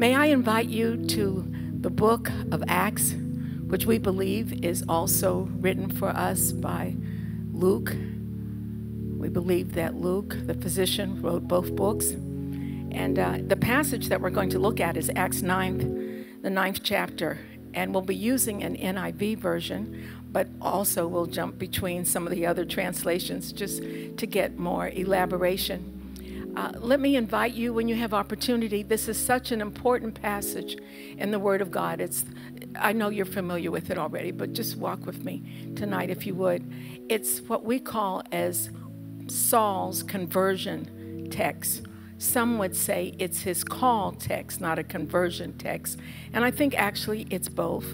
May I invite you to the book of Acts, which we believe is also written for us by Luke. We believe that Luke, the physician, wrote both books. And uh, the passage that we're going to look at is Acts 9, the ninth chapter. And we'll be using an NIV version, but also we'll jump between some of the other translations just to get more elaboration. Uh, let me invite you when you have opportunity. This is such an important passage in the Word of God. It's, I know you're familiar with it already, but just walk with me tonight if you would. It's what we call as Saul's conversion text. Some would say it's his call text, not a conversion text. And I think actually it's both.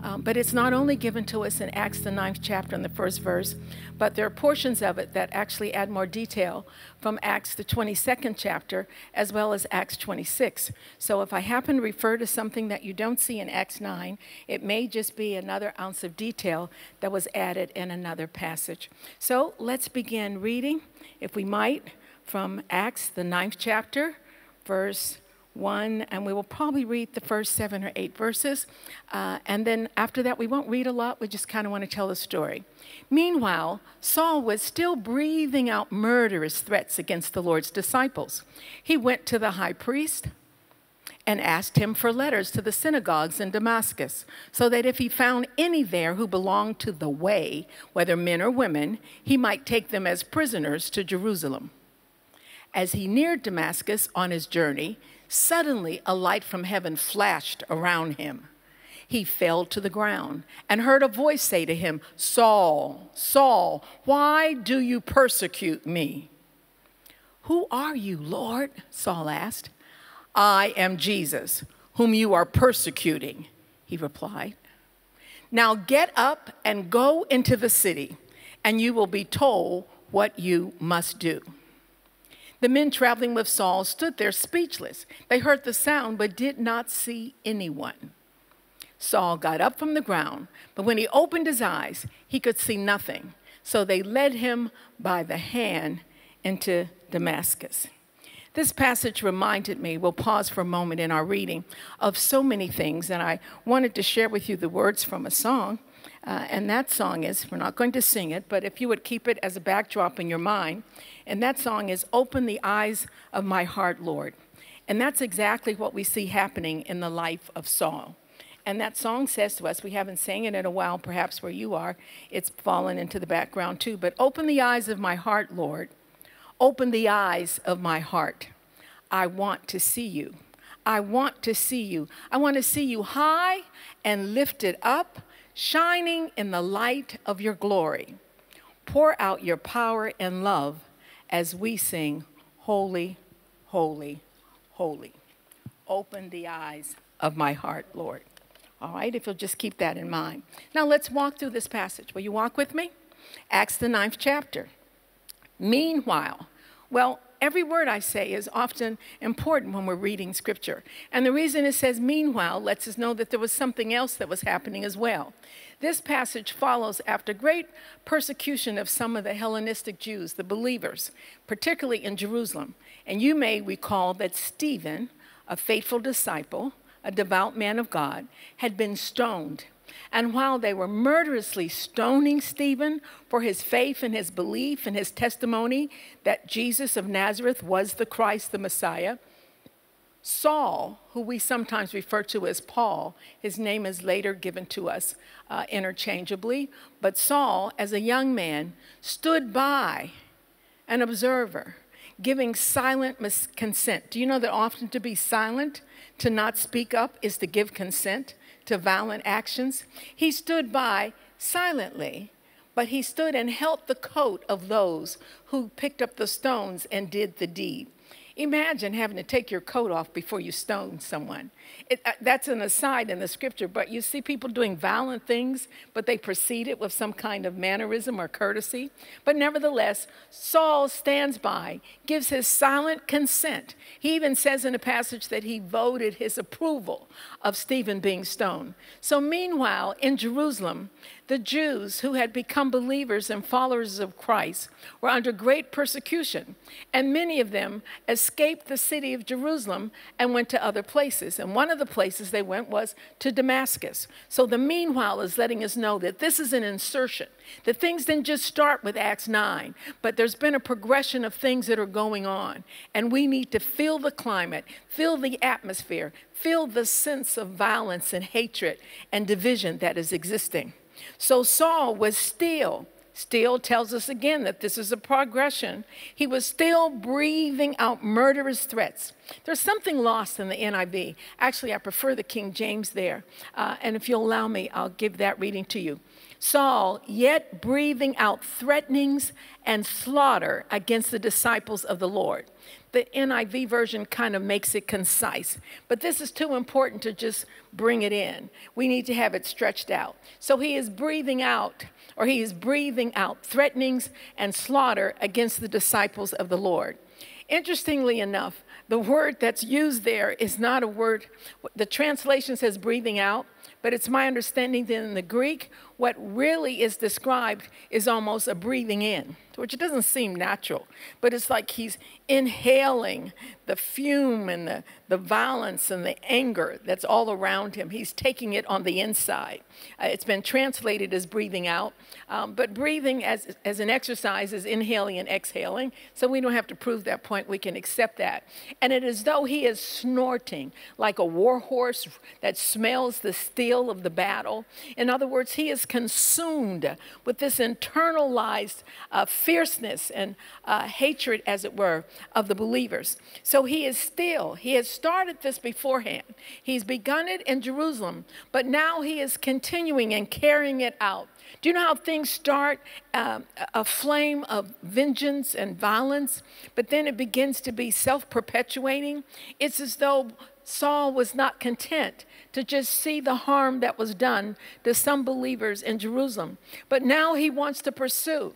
Um, but it's not only given to us in Acts, the ninth chapter, and the first verse, but there are portions of it that actually add more detail from Acts, the 22nd chapter, as well as Acts 26. So if I happen to refer to something that you don't see in Acts 9, it may just be another ounce of detail that was added in another passage. So let's begin reading, if we might, from Acts, the ninth chapter, verse 1, and we will probably read the first seven or eight verses. Uh, and then after that, we won't read a lot, we just kind of want to tell the story. Meanwhile, Saul was still breathing out murderous threats against the Lord's disciples. He went to the high priest and asked him for letters to the synagogues in Damascus, so that if he found any there who belonged to the way, whether men or women, he might take them as prisoners to Jerusalem. As he neared Damascus on his journey, Suddenly, a light from heaven flashed around him. He fell to the ground and heard a voice say to him, Saul, Saul, why do you persecute me? Who are you, Lord? Saul asked. I am Jesus, whom you are persecuting, he replied. Now get up and go into the city, and you will be told what you must do. The men traveling with Saul stood there speechless. They heard the sound but did not see anyone. Saul got up from the ground, but when he opened his eyes, he could see nothing. So they led him by the hand into Damascus. This passage reminded me, we'll pause for a moment in our reading, of so many things, and I wanted to share with you the words from a song. Uh, and that song is, we're not going to sing it, but if you would keep it as a backdrop in your mind, and that song is Open the Eyes of My Heart, Lord. And that's exactly what we see happening in the life of Saul. And that song says to us, we haven't sang it in a while, perhaps where you are, it's fallen into the background too, but open the eyes of my heart, Lord. Open the eyes of my heart. I want to see you. I want to see you. I want to see you high and lifted up, shining in the light of your glory. Pour out your power and love as we sing, Holy, Holy, Holy. Open the eyes of my heart, Lord. All right, if you'll just keep that in mind. Now let's walk through this passage. Will you walk with me? Acts, the ninth chapter. Meanwhile, well, every word I say is often important when we're reading scripture. And the reason it says meanwhile lets us know that there was something else that was happening as well. This passage follows after great persecution of some of the Hellenistic Jews, the believers, particularly in Jerusalem. And you may recall that Stephen, a faithful disciple, a devout man of God, had been stoned. And while they were murderously stoning Stephen for his faith and his belief and his testimony that Jesus of Nazareth was the Christ, the Messiah, Saul, who we sometimes refer to as Paul, his name is later given to us uh, interchangeably, but Saul, as a young man, stood by an observer, giving silent consent. Do you know that often to be silent, to not speak up, is to give consent to violent actions? He stood by silently, but he stood and held the coat of those who picked up the stones and did the deed. Imagine having to take your coat off before you stone someone. It, uh, that's an aside in the scripture, but you see people doing violent things, but they precede it with some kind of mannerism or courtesy. But nevertheless, Saul stands by, gives his silent consent. He even says in a passage that he voted his approval of Stephen being stoned. So, meanwhile, in Jerusalem, the Jews who had become believers and followers of Christ were under great persecution, and many of them escaped the city of Jerusalem and went to other places. And one of the places they went was to Damascus. So the meanwhile is letting us know that this is an insertion, that things didn't just start with Acts 9, but there's been a progression of things that are going on. And we need to feel the climate, feel the atmosphere, feel the sense of violence and hatred and division that is existing. So Saul was still, still tells us again that this is a progression. He was still breathing out murderous threats. There's something lost in the NIV. Actually, I prefer the King James there. Uh, and if you'll allow me, I'll give that reading to you. Saul, yet breathing out threatenings and slaughter against the disciples of the Lord. The NIV version kind of makes it concise, but this is too important to just bring it in. We need to have it stretched out. So he is breathing out, or he is breathing out threatenings and slaughter against the disciples of the Lord. Interestingly enough, the word that's used there is not a word, the translation says breathing out, but it's my understanding that in the Greek, what really is described is almost a breathing in, which doesn't seem natural, but it's like he's inhaling the fume and the, the violence and the anger that's all around him. He's taking it on the inside. Uh, it's been translated as breathing out, um, but breathing as, as an exercise is inhaling and exhaling, so we don't have to prove that point. We can accept that. And it is though he is snorting like a war horse that smells the steel of the battle. In other words, he is consumed with this internalized uh, fierceness and uh, hatred, as it were, of the believers. So he is still, he has started this beforehand. He's begun it in Jerusalem, but now he is continuing and carrying it out. Do you know how things start? Uh, a flame of vengeance and violence, but then it begins to be self perpetuating. It's as though Saul was not content to just see the harm that was done to some believers in Jerusalem, but now he wants to pursue.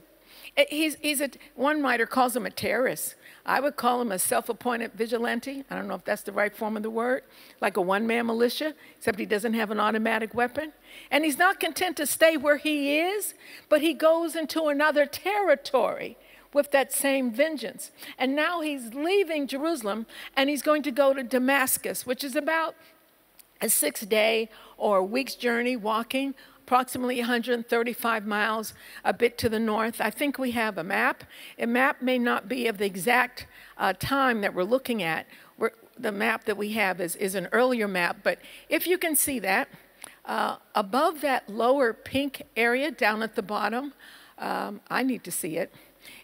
Eh, he's, he's a, one writer calls him a terrorist. I would call him a self appointed vigilante. I don't know if that's the right form of the word, like a one man militia, except he doesn't have an automatic weapon. And he's not content to stay where he is, but he goes into another territory with that same vengeance. And now he's leaving Jerusalem and he's going to go to Damascus, which is about a six day or a week's journey walking approximately 135 miles, a bit to the north. I think we have a map. A map may not be of the exact uh, time that we're looking at. We're, the map that we have is, is an earlier map, but if you can see that, uh, above that lower pink area down at the bottom, um, I need to see it,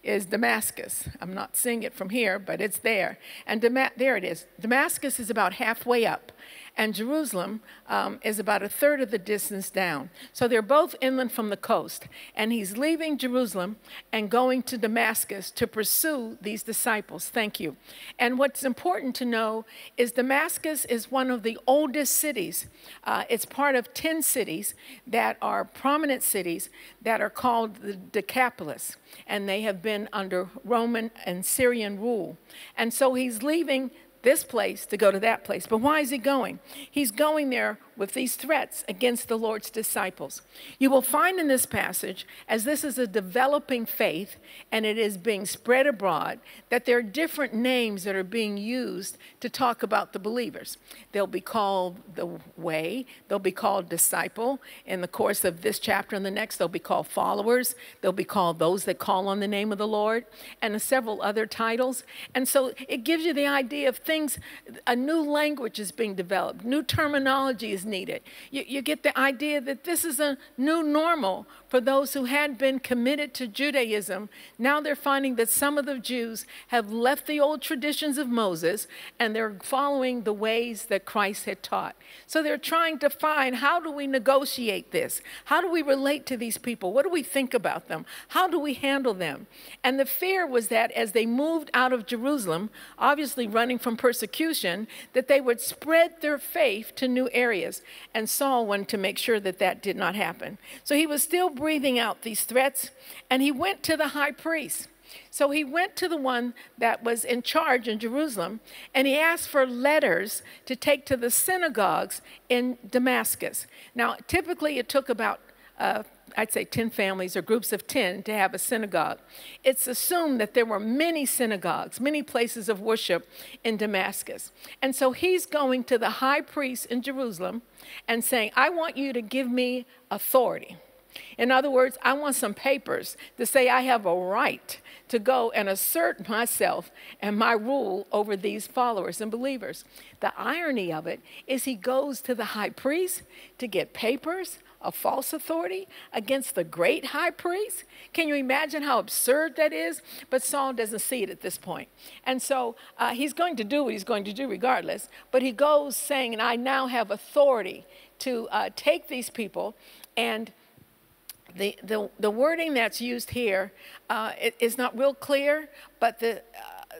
is Damascus. I'm not seeing it from here, but it's there. And there it is. Damascus is about halfway up and Jerusalem um, is about a third of the distance down. So they're both inland from the coast. And he's leaving Jerusalem and going to Damascus to pursue these disciples. Thank you. And what's important to know is Damascus is one of the oldest cities. Uh, it's part of 10 cities that are prominent cities that are called the Decapolis. And they have been under Roman and Syrian rule. And so he's leaving this place to go to that place. But why is he going? He's going there with these threats against the Lord's disciples. You will find in this passage, as this is a developing faith and it is being spread abroad, that there are different names that are being used to talk about the believers. They'll be called the way, they'll be called disciple. In the course of this chapter and the next, they'll be called followers, they'll be called those that call on the name of the Lord, and several other titles. And so it gives you the idea of things, a new language is being developed, new terminology is needed. You, you get the idea that this is a new normal for those who had been committed to Judaism. Now they're finding that some of the Jews have left the old traditions of Moses and they're following the ways that Christ had taught. So they're trying to find how do we negotiate this? How do we relate to these people? What do we think about them? How do we handle them? And the fear was that as they moved out of Jerusalem, obviously running from persecution, that they would spread their faith to new areas. And Saul wanted to make sure that that did not happen. So he was still breathing out these threats, and he went to the high priest. So he went to the one that was in charge in Jerusalem and he asked for letters to take to the synagogues in Damascus. Now, typically it took about uh, I'd say 10 families or groups of 10 to have a synagogue. It's assumed that there were many synagogues, many places of worship in Damascus. And so he's going to the high priest in Jerusalem and saying, I want you to give me authority. In other words, I want some papers to say I have a right to go and assert myself and my rule over these followers and believers. The irony of it is he goes to the high priest to get papers of false authority against the great high priest. Can you imagine how absurd that is? But Saul doesn't see it at this point. And so uh, he's going to do what he's going to do regardless, but he goes saying, and I now have authority to uh, take these people and the, the, the wording that's used here uh, is not real clear, but the, uh,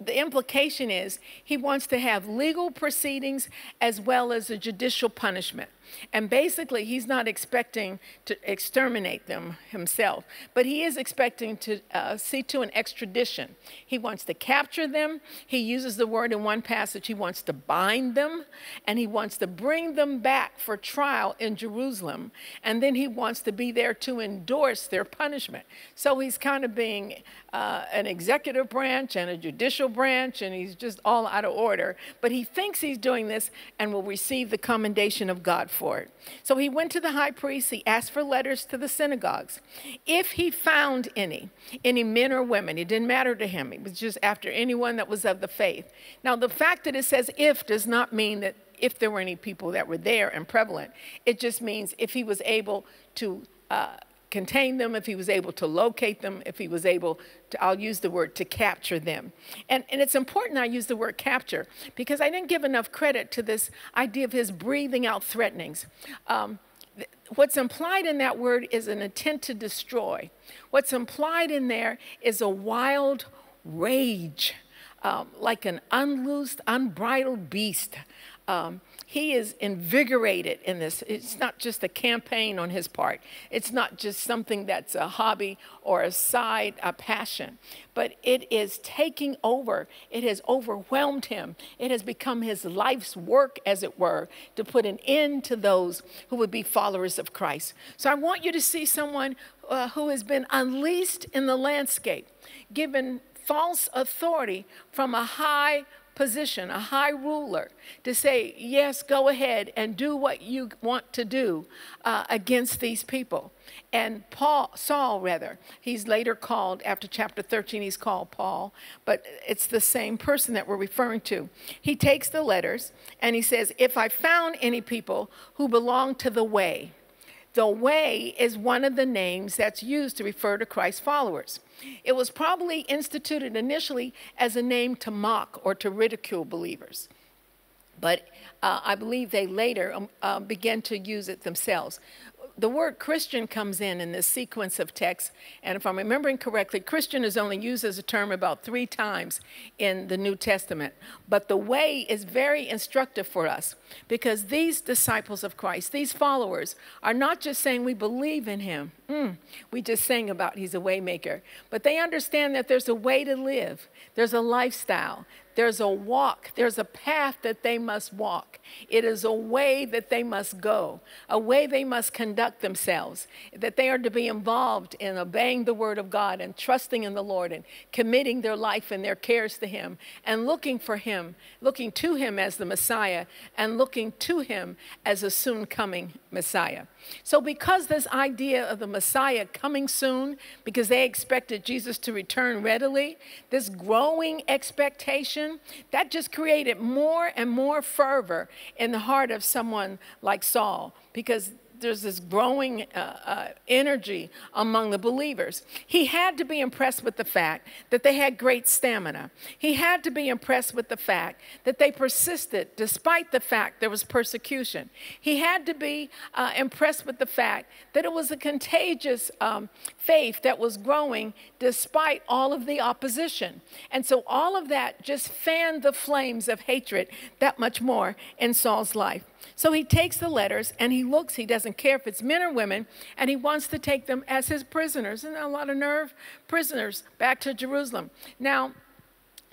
the implication is he wants to have legal proceedings as well as a judicial punishment. And basically, he's not expecting to exterminate them himself, but he is expecting to uh, see to an extradition. He wants to capture them. He uses the word in one passage, he wants to bind them, and he wants to bring them back for trial in Jerusalem. And then he wants to be there to endorse their punishment. So he's kind of being uh, an executive branch and a judicial branch, and he's just all out of order. But he thinks he's doing this and will receive the commendation of God for it. So he went to the high priest, he asked for letters to the synagogues. If he found any, any men or women, it didn't matter to him. It was just after anyone that was of the faith. Now, the fact that it says if does not mean that if there were any people that were there and prevalent. It just means if he was able to. Uh, contain them, if he was able to locate them, if he was able to, I'll use the word, to capture them. And, and it's important I use the word capture because I didn't give enough credit to this idea of his breathing out threatenings. Um, what's implied in that word is an intent to destroy. What's implied in there is a wild rage, um, like an unloosed, unbridled beast. Um, he is invigorated in this. It's not just a campaign on his part, it's not just something that's a hobby or a side a passion, but it is taking over. It has overwhelmed him. It has become his life's work, as it were, to put an end to those who would be followers of Christ. So I want you to see someone uh, who has been unleashed in the landscape, given false authority from a high position, a high ruler, to say, yes, go ahead and do what you want to do uh, against these people. And Paul, Saul, rather, he's later called, after chapter 13, he's called Paul, but it's the same person that we're referring to. He takes the letters and he says, If I found any people who belong to the way, the way is one of the names that's used to refer to Christ's followers. It was probably instituted initially as a name to mock or to ridicule believers. But uh, I believe they later um, uh, began to use it themselves the word Christian comes in in this sequence of texts, and if I'm remembering correctly, Christian is only used as a term about three times in the New Testament. But the way is very instructive for us because these disciples of Christ, these followers, are not just saying we believe in him. Mm, we just sang about he's a waymaker, but they understand that there's a way to live, there's a lifestyle, there's a walk, there's a path that they must walk. It is a way that they must go, a way they must conduct themselves, that they are to be involved in obeying the word of God and trusting in the Lord and committing their life and their cares to Him and looking for Him, looking to Him as the Messiah and looking to Him as a soon coming Messiah. So, because this idea of the Messiah coming soon, because they expected Jesus to return readily, this growing expectation, that just created more and more fervor in the heart of someone like Saul, because there's this growing uh, uh, energy among the believers. He had to be impressed with the fact that they had great stamina. He had to be impressed with the fact that they persisted despite the fact there was persecution. He had to be uh, impressed with the fact that it was a contagious um, faith that was growing despite all of the opposition. And so all of that just fanned the flames of hatred that much more in Saul's life. So he takes the letters and he looks, he doesn't care if it's men or women, and he wants to take them as his prisoners. And a lot of nerve prisoners back to Jerusalem. Now,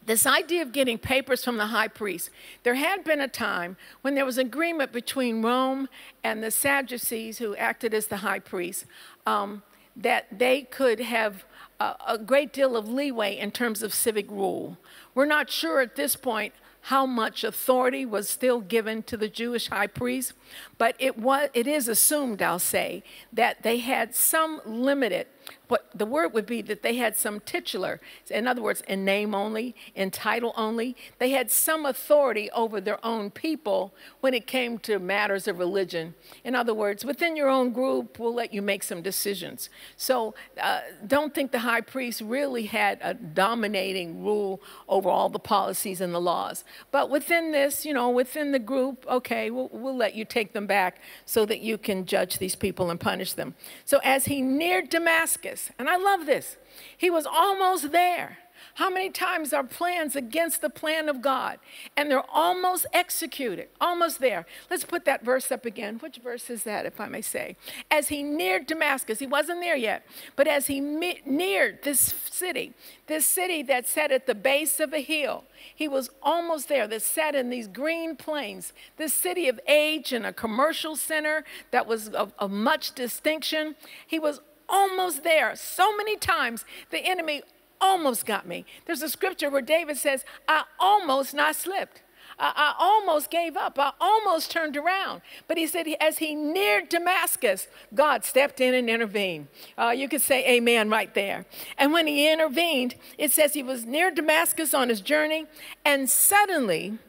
this idea of getting papers from the high priest, there had been a time when there was agreement between Rome and the Sadducees, who acted as the high priest, um, that they could have a, a great deal of leeway in terms of civic rule. We're not sure at this point how much authority was still given to the Jewish high priest, but it was it is assumed, I'll say, that they had some limited what the word would be that they had some titular, in other words, in name only, in title only. They had some authority over their own people when it came to matters of religion. In other words, within your own group, we'll let you make some decisions. So uh, don't think the high priest really had a dominating rule over all the policies and the laws. But within this, you know, within the group, okay, we'll, we'll let you take them back so that you can judge these people and punish them. So as he neared Damascus, this, and I love this. He was almost there. How many times are plans against the plan of God and they're almost executed, almost there? Let's put that verse up again. Which verse is that, if I may say? As he neared Damascus, he wasn't there yet, but as he neared this city, this city that sat at the base of a hill, he was almost there, that sat in these green plains, this city of age and a commercial center that was of, of much distinction. He was almost there. So many times the enemy almost got me. There's a scripture where David says, I almost not slipped. I, almost gave up. I almost turned around. But he said, as he neared Damascus, God stepped in and intervened. Uh, you could say amen right there. And when he intervened, it says he was near Damascus on his journey, and suddenly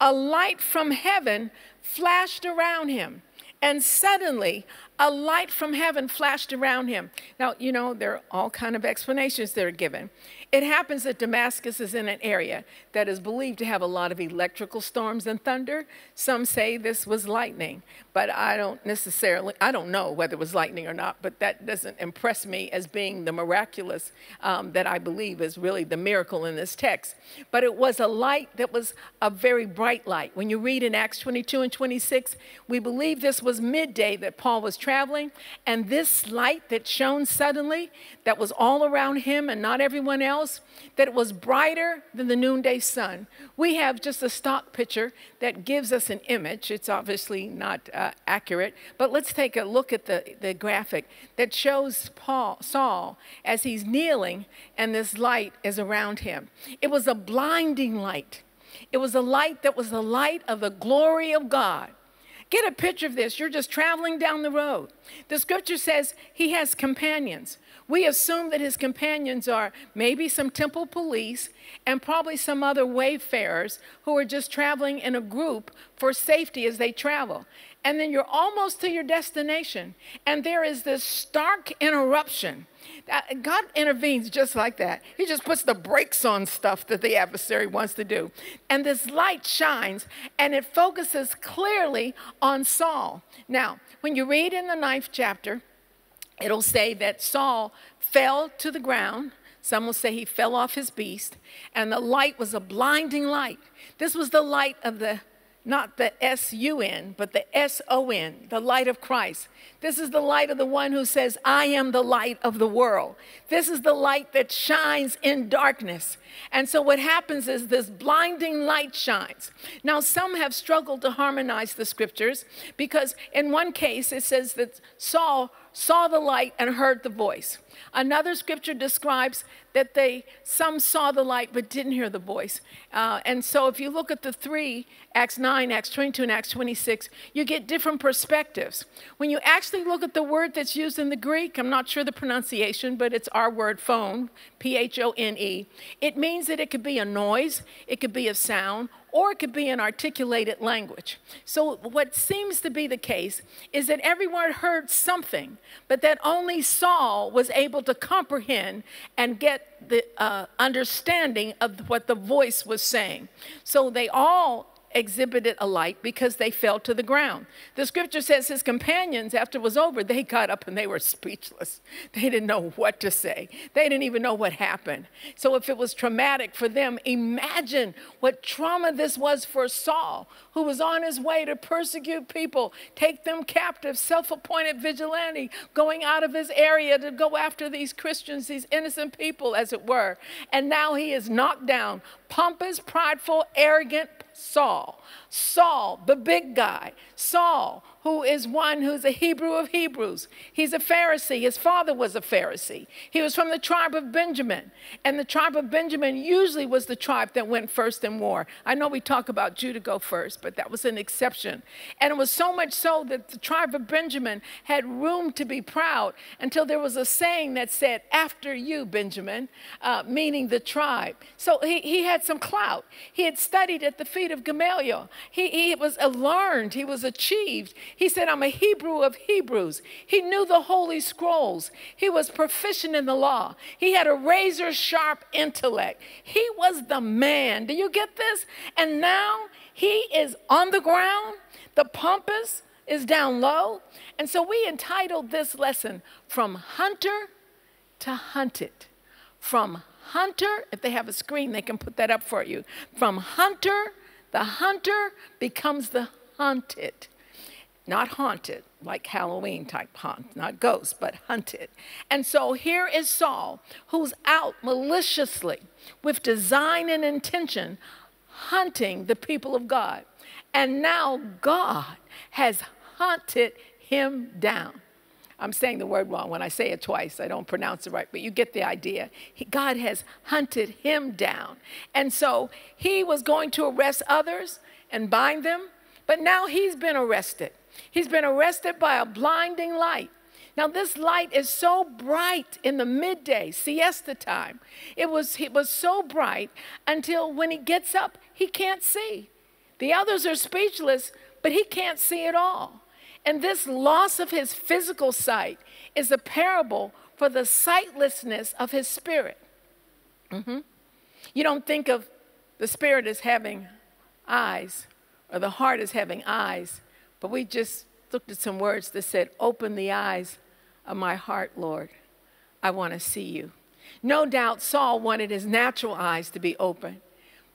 a light from heaven flashed around him. And suddenly a light from heaven flashed around him. Now, you know, there are all kind of explanations that are given. It happens that Damascus is in an area that is believed to have a lot of electrical storms and thunder. Some say this was lightning, but I don't necessarily, I don't know whether it was lightning or not, but that doesn't impress me as being the miraculous um, that I believe is really the miracle in this text. But it was a light that was a very bright light. When you read in Acts 22 and 26, we believe this was midday that Paul was traveling, and this light that shone suddenly, that was all around him and not everyone else else that it was brighter than the noonday sun. We have just a stock picture that gives us an image. It's obviously not uh, accurate, but let's take a look at the, the graphic that shows Paul, Saul as he's kneeling and this light is around him. It was a blinding light. It was a light that was the light of the glory of God. Get a picture of this. You're just traveling down the road. The scripture says he has companions. We assume that his companions are maybe some temple police and probably some other wayfarers who are just traveling in a group for safety as they travel. And then you're almost to your destination, and there is this stark interruption. Uh, God intervenes just like that. He just puts the brakes on stuff that the adversary wants to do. And this light shines, and it focuses clearly on Saul. Now, when you read in the ninth chapter, it'll say that Saul fell to the ground. Some will say he fell off his beast, and the light was a blinding light. This was the light of the not the S U N, but the S O N, the light of Christ. This is the light of the one who says, I am the light of the world. This is the light that shines in darkness. And so what happens is this blinding light shines. Now, some have struggled to harmonize the scriptures because in one case it says that Saul saw the light and heard the voice. Another scripture describes that they some saw the light but didn't hear the voice. Uh, and so if you look at the three, Acts 9, Acts 22, and Acts 26, you get different perspectives. When you actually look at the word that's used in the Greek, I'm not sure the pronunciation, but it's our word phone, P H O N E. It means that it could be a noise, it could be a sound, or it could be an articulated language. So, what seems to be the case is that everyone heard something, but that only Saul was able to comprehend and get the uh, understanding of what the voice was saying. So, they all exhibited a light because they fell to the ground. The scripture says his companions, after it was over, they got up and they were speechless. They didn't know what to say, they didn't even know what happened. So, if it was traumatic for them, imagine what trauma this was for Saul, who was on his way to persecute people, take them captive, self appointed vigilante, going out of his area to go after these Christians, these innocent people, as it were. And now he is knocked down, pompous, prideful, arrogant Saul. Saul, the big guy. Saul, who is one who's a Hebrew of Hebrews. He's a Pharisee. His father was a Pharisee. He was from the tribe of Benjamin. And the tribe of Benjamin usually was the tribe that went first in war. I know we talk about Judah go first, but that was an exception. And it was so much so that the tribe of Benjamin had room to be proud until there was a saying that said, After you, Benjamin, uh, meaning the tribe. So he, he had some clout. He had studied at the feet of Gamaliel. He, he was learned, he was achieved. He said, I'm a Hebrew of Hebrews. He knew the Holy Scrolls. He was proficient in the law. He had a razor sharp intellect. He was the man. Do you get this? And now he is on the ground. The pompous is down low. And so we entitled this lesson, From Hunter to Hunted. From hunter, if they have a screen, they can put that up for you. From hunter, the hunter becomes the hunted not haunted, like Halloween type haunt, not ghosts, but hunted. And so here is Saul, who's out maliciously with design and intention hunting the people of God. And now God has hunted him down. I'm saying the word wrong. When I say it twice, I don't pronounce it right, but you get the idea. He, God has hunted him down. And so he was going to arrest others and bind them, but now he's been arrested. He's been arrested by a blinding light. Now, this light is so bright in the midday, siesta time. It was, it was so bright until when he gets up, he can't see. The others are speechless, but he can't see at all. And this loss of his physical sight is a parable for the sightlessness of his spirit. Mm-hmm. You don't think of the spirit as having eyes or the heart as having eyes. But we just looked at some words that said, Open the eyes of my heart, Lord. I want to see you. No doubt Saul wanted his natural eyes to be open,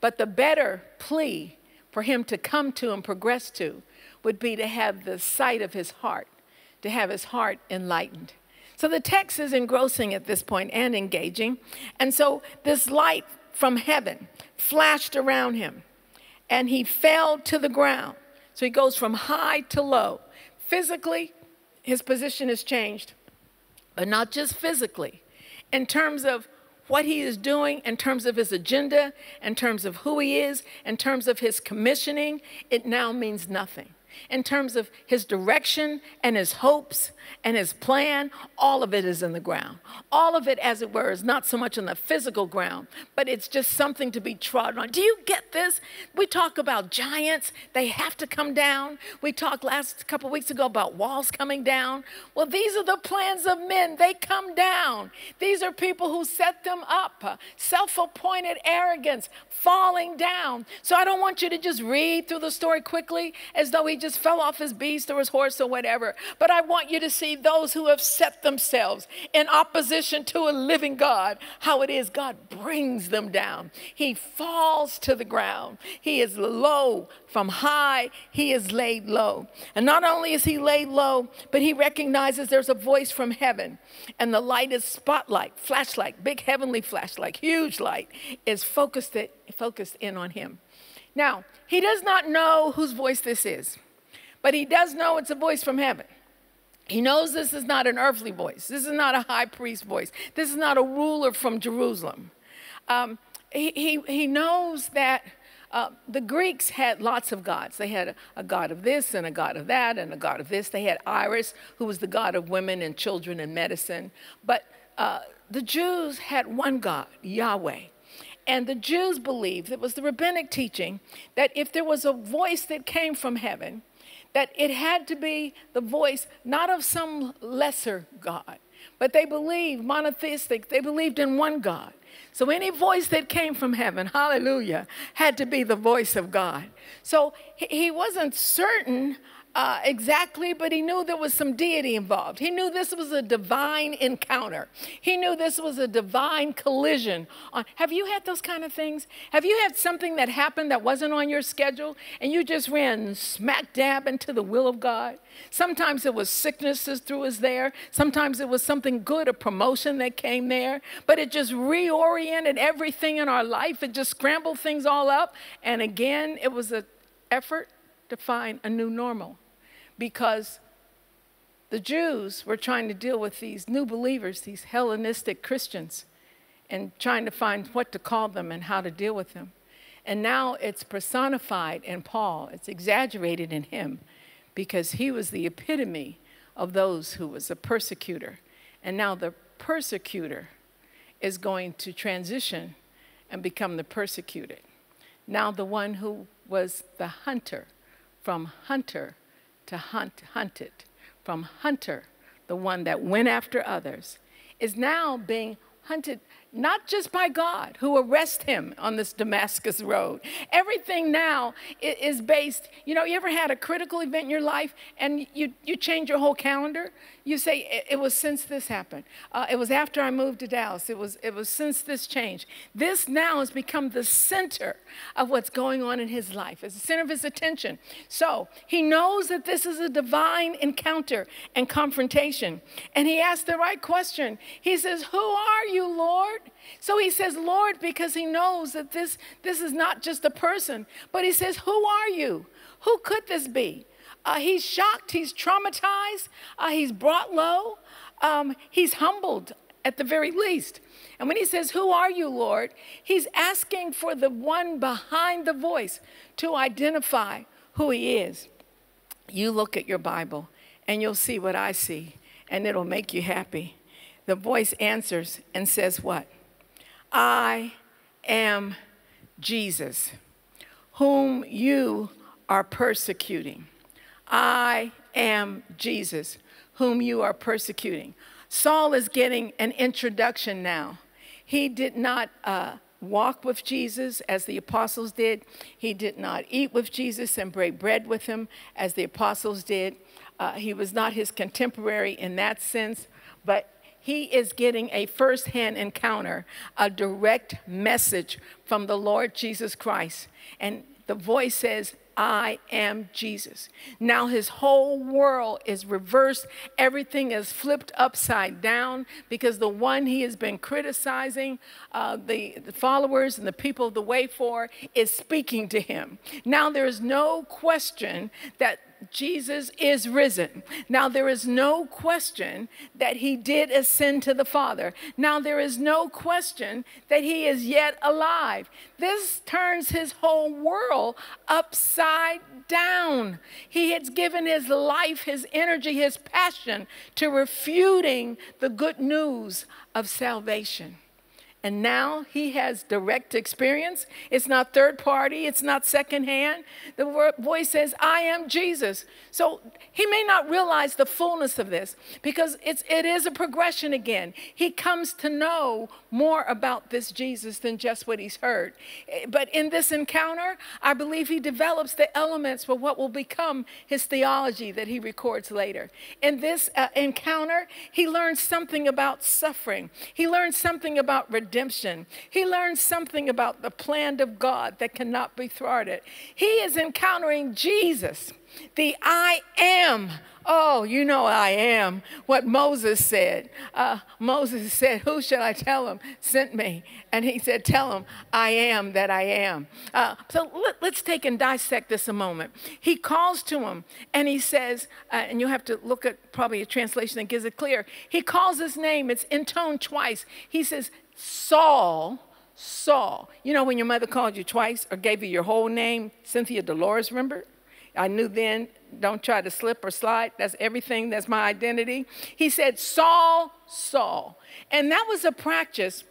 but the better plea for him to come to and progress to would be to have the sight of his heart, to have his heart enlightened. So the text is engrossing at this point and engaging. And so this light from heaven flashed around him, and he fell to the ground. So he goes from high to low. Physically, his position has changed, but not just physically. In terms of what he is doing, in terms of his agenda, in terms of who he is, in terms of his commissioning, it now means nothing in terms of his direction and his hopes and his plan, all of it is in the ground. All of it, as it were, is not so much on the physical ground, but it's just something to be trodden on. Do you get this? We talk about giants, they have to come down. We talked last couple weeks ago about walls coming down. Well, these are the plans of men, they come down. These are people who set them up, self appointed arrogance, falling down. So I don't want you to just read through the story quickly as though he just fell off his beast or his horse or whatever. But I want you to see those who have set themselves in opposition to a living God, how it is God brings them down. He falls to the ground. He is low from high, he is laid low. And not only is he laid low, but he recognizes there's a voice from heaven. And the light is spotlight, flashlight, big heavenly flashlight, huge light, is focused, focused in on him. Now, he does not know whose voice this is. But he does know it's a voice from heaven. He knows this is not an earthly voice. This is not a high priest voice. This is not a ruler from Jerusalem. Um, he, he, he knows that uh, the Greeks had lots of gods. They had a, a, god of this and a god of that and a god of this. They had Iris, who was the god of women and children and medicine. But uh, the Jews had one God, Yahweh. And the Jews believed, it was the rabbinic teaching, that if there was a voice that came from heaven, that it had to be the voice not of some lesser God, but they believed monotheistic, they believed in one God. So any voice that came from heaven, hallelujah, had to be the voice of God. So he wasn't certain uh, exactly, but he knew there was some deity involved. He knew this was a divine encounter. He knew this was a divine collision. On, have you had those kind of things? Have you had something that happened that wasn't on your schedule and you just ran smack dab into the will of God? Sometimes it was sicknesses through us there. Sometimes it was something good, a promotion that came there. But it just reoriented everything in our life. It just scrambled things all up. And again, it was an effort to find a new normal because the Jews were trying to deal with these new believers, these Hellenistic Christians, and trying to find what to call them and how to deal with them. And now it's personified in Paul, it's exaggerated in him because he was the epitome of those who was a persecutor. And now the persecutor is going to transition and become the persecuted. Now the one who was the hunter, from hunter to hunt, hunted, from hunter, the one that went after others, is now being hunted not just by God, who arrest him on this Damascus road. Everything now is based, you know, you ever had a critical event in your life and you, you change your whole calendar? You say, it, was since this happened. Uh, it was after I moved to Dallas. It was, it was since this changed. This now has become the center of what's going on in his life, it's the center of his attention. So he knows that this is a divine encounter and confrontation. And he asks the right question. He says, Who are you, Lord? So he says, Lord, because he knows that this, this is not just a person, but he says, Who are you? Who could this be? Uh, he's shocked, he's traumatized, uh, he's brought low, um, he's humbled at the very least. And when he says, Who are you, Lord? he's asking for the one behind the voice to identify who he is. You look at your Bible and you'll see what I see, and it'll make you happy. The voice answers and says, What? I am Jesus, whom you are persecuting. I am Jesus, whom you are persecuting. Saul is getting an introduction now. He did not uh, walk with Jesus as the apostles did, he did not eat with Jesus and break bread with him as the apostles did. Uh, he was not his contemporary in that sense, but he is getting a firsthand encounter, a direct message from the Lord Jesus Christ. And the voice says, I am Jesus. Now his whole world is reversed. Everything is flipped upside down because the one he has been criticizing, uh, the, the followers and the people of the way for, is speaking to him. Now there is no question that Jesus is risen. Now, there is no question that he did ascend to the Father. Now, there is no question that he is yet alive. This turns his whole world upside down. He has given his life, his energy, his passion to refuting the good news of salvation. And now he has direct experience. It's not third party, it's not secondhand. The voice says, I am Jesus. So he may not realize the fullness of this because it's, it is a progression again. He comes to know more about this Jesus than just what he's heard. But in this encounter, I believe he develops the elements for what will become his theology that he records later. In this uh, encounter, he learns something about suffering, he learns something about redemption redemption. He learns something about the plan of God that cannot be thwarted. He is encountering Jesus, the I am. Oh, you know I am. What Moses said. Uh, Moses said, Who shall I tell him sent me? And he said, Tell him I am that I am. Uh, so let, us take and dissect this a moment. He calls to him and he says, uh, and you'll have to look at probably a translation that gives it clear. He calls his name, it's intoned twice. He says, Saul, Saul. You know when your mother called you twice or gave you your whole name, Cynthia Dolores, remember? I knew then, don't try to slip or slide. That's everything, that's my identity. He said, Saul, Saul. And that was a practice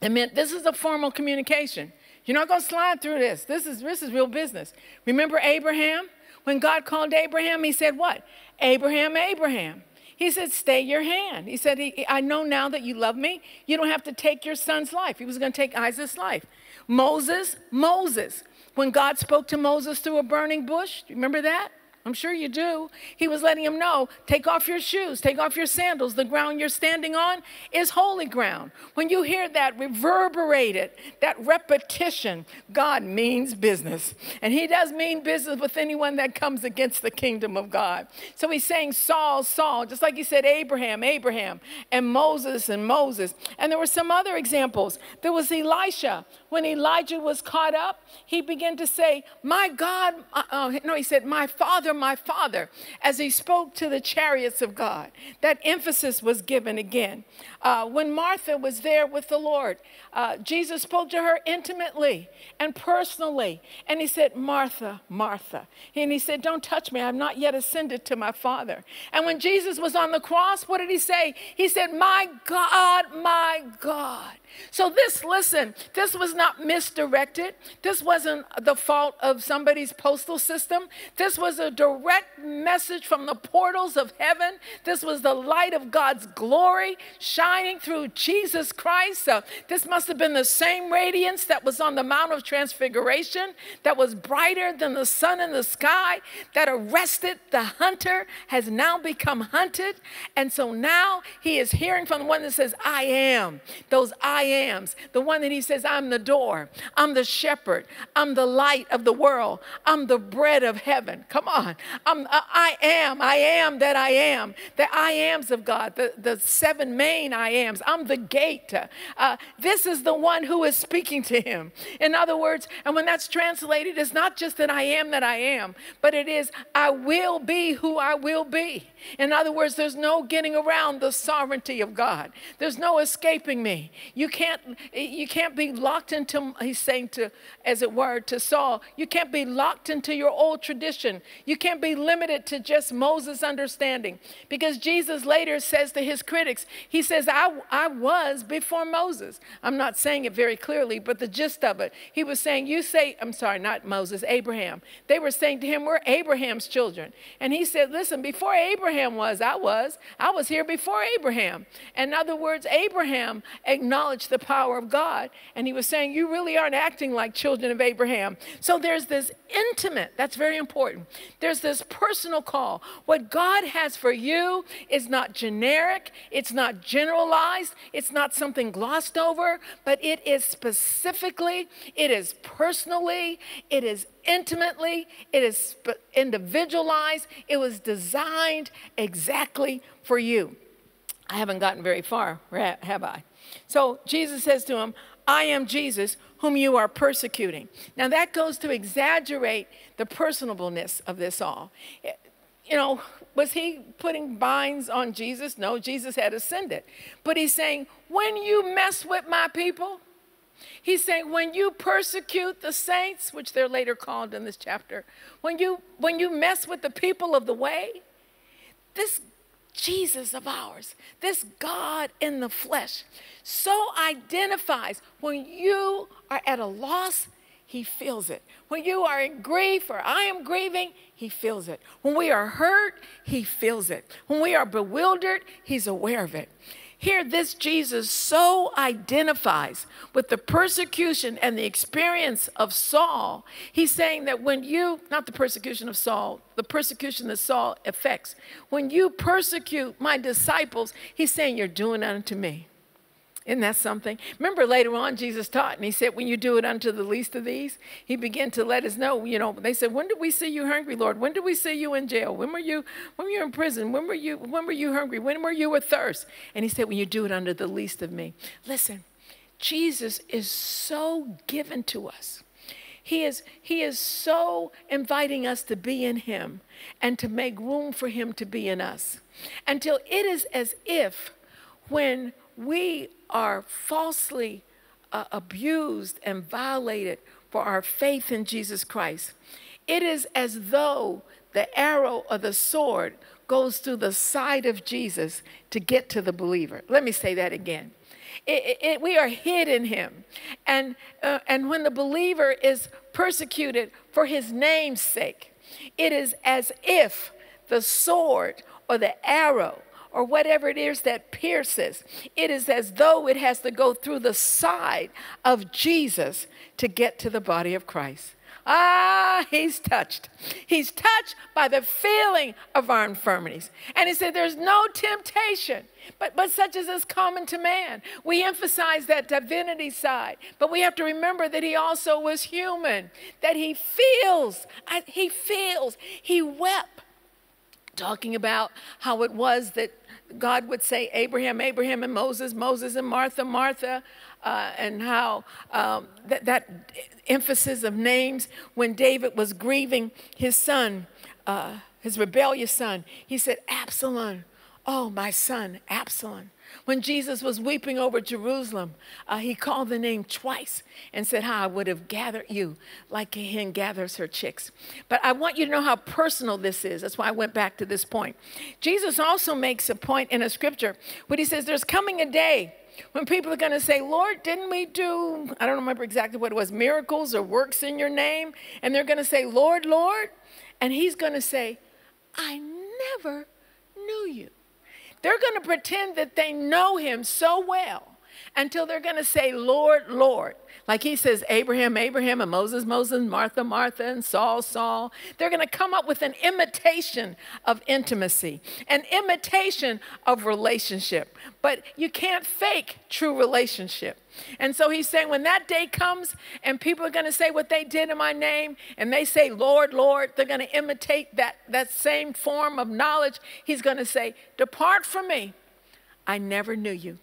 that meant this is a formal communication. You're not going to slide through this. This is, this is real business. Remember Abraham? When God called Abraham, he said, What? Abraham, Abraham. He said, Stay your hand. He said, I know now that you love me. You don't have to take your son's life. He was going to take Isaac's life. Moses, Moses. When God spoke to Moses through a burning bush, remember that? I'm sure you do. He was letting him know take off your shoes, take off your sandals. The ground you're standing on is holy ground. When you hear that reverberated, that repetition, God means business. And He does mean business with anyone that comes against the kingdom of God. So He's saying Saul, Saul, just like He said Abraham, Abraham, and Moses and Moses. And there were some other examples. There was Elisha. When Elijah was caught up, he began to say, My God, uh, uh, no, he said, My Father my Father, as he spoke to the chariots of God. That emphasis was given again. Uh, when Martha was there with the Lord, uh, Jesus spoke to her intimately and personally. And he said, Martha, Martha. And he said, Don't touch me. I've not yet ascended to my Father. And when Jesus was on the cross, what did he say? He said, My God, my God. So, this, listen, this was not misdirected. This wasn't the fault of somebody's postal system. This was a direct message from the portals of heaven. This was the light of God's glory shining through Jesus Christ. Uh, this must have been the same radiance that was on the Mount of Transfiguration, that was brighter than the sun in the sky, that arrested the hunter, has now become hunted. And so now he is hearing from the one that says, I am. Those I ams. The one that he says, I'm the door, I'm the shepherd, I'm the light of the world, I'm the bread of heaven. Come on. I'm, I am, I am that I am. The I ams of God, the, the seven main I ams. I'm the gate. Uh, this is the one who is speaking to him. In other words, and when that's translated, it's not just that I am that I am, but it is I will be who I will be. In other words, there's no getting around the sovereignty of God. There's no escaping me. You can't you can't be locked into he's saying to as it were to Saul, you can't be locked into your old tradition. You can't be limited to just Moses' understanding. Because Jesus later says to his critics, he says, I, I was before Moses. I'm not saying it very clearly, but the gist of it, he was saying, You say, I'm sorry, not Moses, Abraham. They were saying to him, We're Abraham's children. And he said, Listen, before Abraham was, I was. I was here before Abraham. In other words, Abraham acknowledged the power of God. And he was saying, You really aren't acting like children of Abraham. So there's this intimate, that's very important. There's this personal call. What God has for you is not generic, it's not generalized, it's not something glossed over, but it is specifically, it is personally, it is intimately, it is individualized, it was designed exactly for you. I haven't gotten very far, have I? So Jesus says to him, I am Jesus whom you are persecuting. Now that goes to exaggerate the personableness of this all. Eh, you know, was he putting binds on Jesus? No, Jesus had ascended. But he's saying, when you mess with my people, he's saying, when you persecute the saints, which they're later called in this chapter, when you when you mess with the people of the way, this Jesus of ours, this God in the flesh, so identifies when you are at a loss, he feels it. When you are in grief or I am grieving, he feels it. When we are hurt, he feels it. When we are bewildered, he's aware of it. Here, this Jesus so identifies with the persecution and the experience of Saul. He's saying that when you, not the persecution of Saul, the persecution that Saul affects, when you persecute my disciples, he's saying, You're doing unto me. Isn't that something? Remember later on, Jesus taught, and he said, When you do it unto the least of these, he began to let us know. You know, they said, When did we see you hungry, Lord? When did we see you in jail? When were you when were you in prison? When were you when were you hungry? When were you with thirst? And he said, When you do it unto the least of me. Listen, Jesus is so given to us. He is, he is so inviting us to be in him and to make room for him to be in us. Until it is as if when we are falsely uh, abused and violated for our faith in Jesus Christ. It is as though the arrow or the sword goes through the side of Jesus to get to the believer. Let me say that again. It, it, we are hid in him. And, uh, and when the believer is persecuted for his name's sake, it is as if the sword or the arrow or whatever it is that pierces, it is as though it has to go through the side of Jesus to get to the body of Christ. Ah, he's touched. He's touched by the feeling of our infirmities. And he said, There's no temptation, but, but such as is common to man. We emphasize that divinity side, but we have to remember that he also was human, that he feels. He feels. He wept, talking about how it was that God would say, Abraham, Abraham, and Moses, Moses, and Martha, Martha uh, and how um, that, that, emphasis of names when David was grieving his son, uh, his rebellious son, he said, Absalom, oh, my son, Absalom. When Jesus was weeping over Jerusalem, uh, he called the name twice and said, How I would have gathered you like a hen gathers her chicks. But I want you to know how personal this is. That's why I went back to this point. Jesus also makes a point in a scripture when he says, There's coming a day when people are going to say, Lord, didn't we do, I don't remember exactly what it was, miracles or works in your name? And they're going to say, Lord, Lord. And he's going to say, I never knew you. They're going to pretend that they know him so well until they're going to say, Lord, Lord. Like he says, Abraham, Abraham, and Moses, Moses, Martha, Martha, and Saul, Saul. They're going to come up with an imitation of intimacy, an imitation of relationship. But you can't fake true relationship. And so he's saying, when that day comes and people are going to say what they did in my name, and they say, Lord, Lord, they're going to imitate that, that same form of knowledge. He's going to say, Depart from me. I never knew you.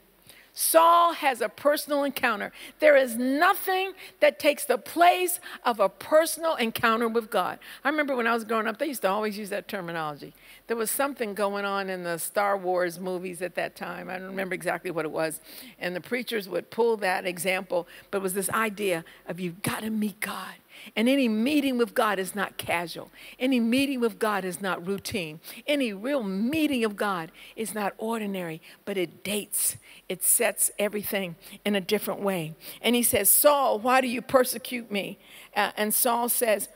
Saul has a personal encounter. There is nothing that takes the place of a personal encounter with God. I remember when I was growing up, they used to always use that terminology. There was something going on in the Star Wars movies at that time. I don't remember exactly what it was. And the preachers would pull that example, but it was this idea of you've got to meet God. And any meeting with God is not casual. Any meeting with God is not routine. Any real meeting of God is not ordinary, but it dates, it sets everything in a different way. And he says, Saul, why do you persecute me? Uh, and Saul says,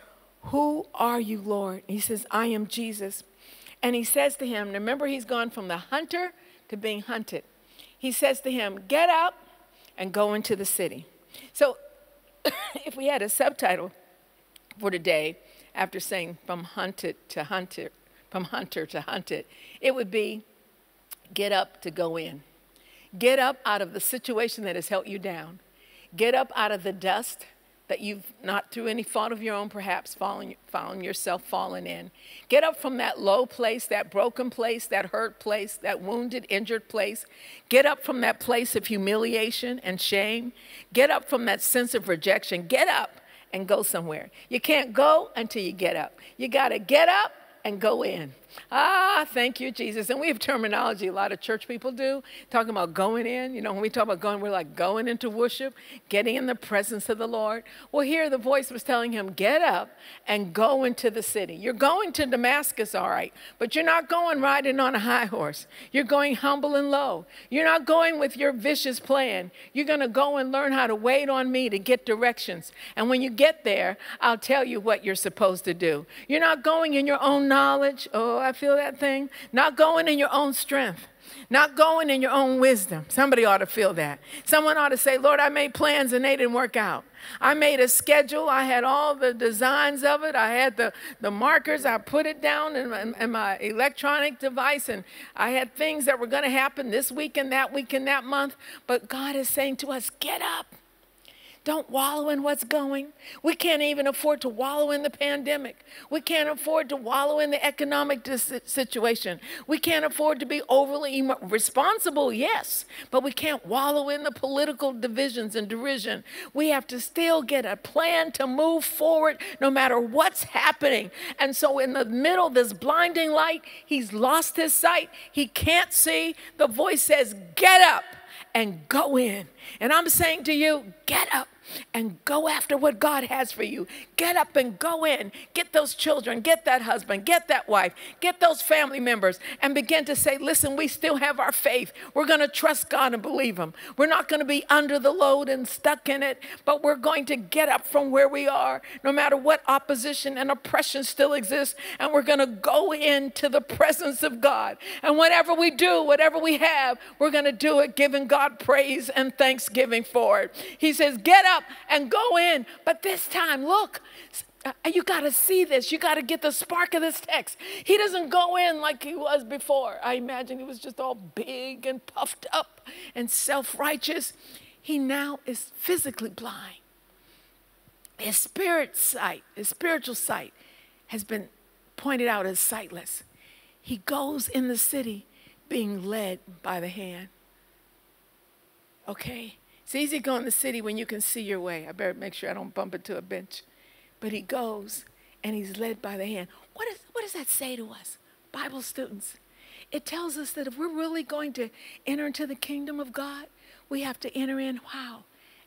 Who are you, Lord? He says, I am Jesus. And he says to him, remember, he's gone from the hunter to being hunted. He says to him, Get up and go into the city. So if we had a subtitle for today, after saying from hunted to hunter, from hunter to hunted, it would be get up to go in. Get up out of the situation that has held you down. Get up out of the dust that you've not through any fault of your own perhaps fallen, found yourself fallen in. Get up from that low place, that broken place, that hurt place, that wounded, injured place. Get up from that place of humiliation and shame. Get up from that sense of rejection. Get up and go somewhere. You can't go until you get up. You got to get up and go in. Ah, thank you, Jesus. And we have terminology a lot of church people do, talking about going in. You know, when we talk about going, we're like going into worship, getting in the presence of the Lord. Well, here the voice was telling him, get up and go into the city. You're going to Damascus, all right, but you're not going riding on a high horse. You're going humble and low. You're not going with your vicious plan. You're going to go and learn how to wait on me to get directions. And when you get there, I'll tell you what you're supposed to do. You're not going in your own knowledge. Oh, I feel that thing? Not going in your own strength, not going in your own wisdom. Somebody ought to feel that. Someone ought to say, Lord, I made plans and they didn't work out. I made a schedule. I had all the designs of it. I had the, the markers. I put it down in my, in my electronic device, and I had things that were going to happen this week and that week and that month. But God is saying to us, get up. Don't wallow in what's going. We can't even afford to wallow in the pandemic. We can't afford to wallow in the economic situation. We can't afford to be overly responsible, yes, but we can't wallow in the political divisions and derision. We have to still get a plan to move forward no matter what's happening. And so, in the middle of this blinding light, he's lost his sight. He can't see. The voice says, Get up and go in. And I'm saying to you, get up and go after what God has for you. Get up and go in. Get those children, get that husband, get that wife, get those family members, and begin to say, listen, we still have our faith. We're going to trust God and believe Him. We're not going to be under the load and stuck in it, but we're going to get up from where we are, no matter what opposition and oppression still exists, and we're going to go into the presence of God. And whatever we do, whatever we have, we're going to do it giving God praise and thanksgiving for it. He says, Get up and go in. But this time, look, uh, you got to see this. You got to get the spark of this text. He doesn't go in like he was before. I imagine he was just all big and puffed up and self righteous. He now is physically blind. His spirit sight, his spiritual sight, has been pointed out as sightless. He goes in the city being led by the hand. Okay? It's easy going to the city when you can see your way. I better make sure I don't bump into a bench. But he goes and he's led by the hand. What, is, what does that say to us, Bible students? It tells us that if we're really going to enter into the kingdom of God, we have to enter in, wow,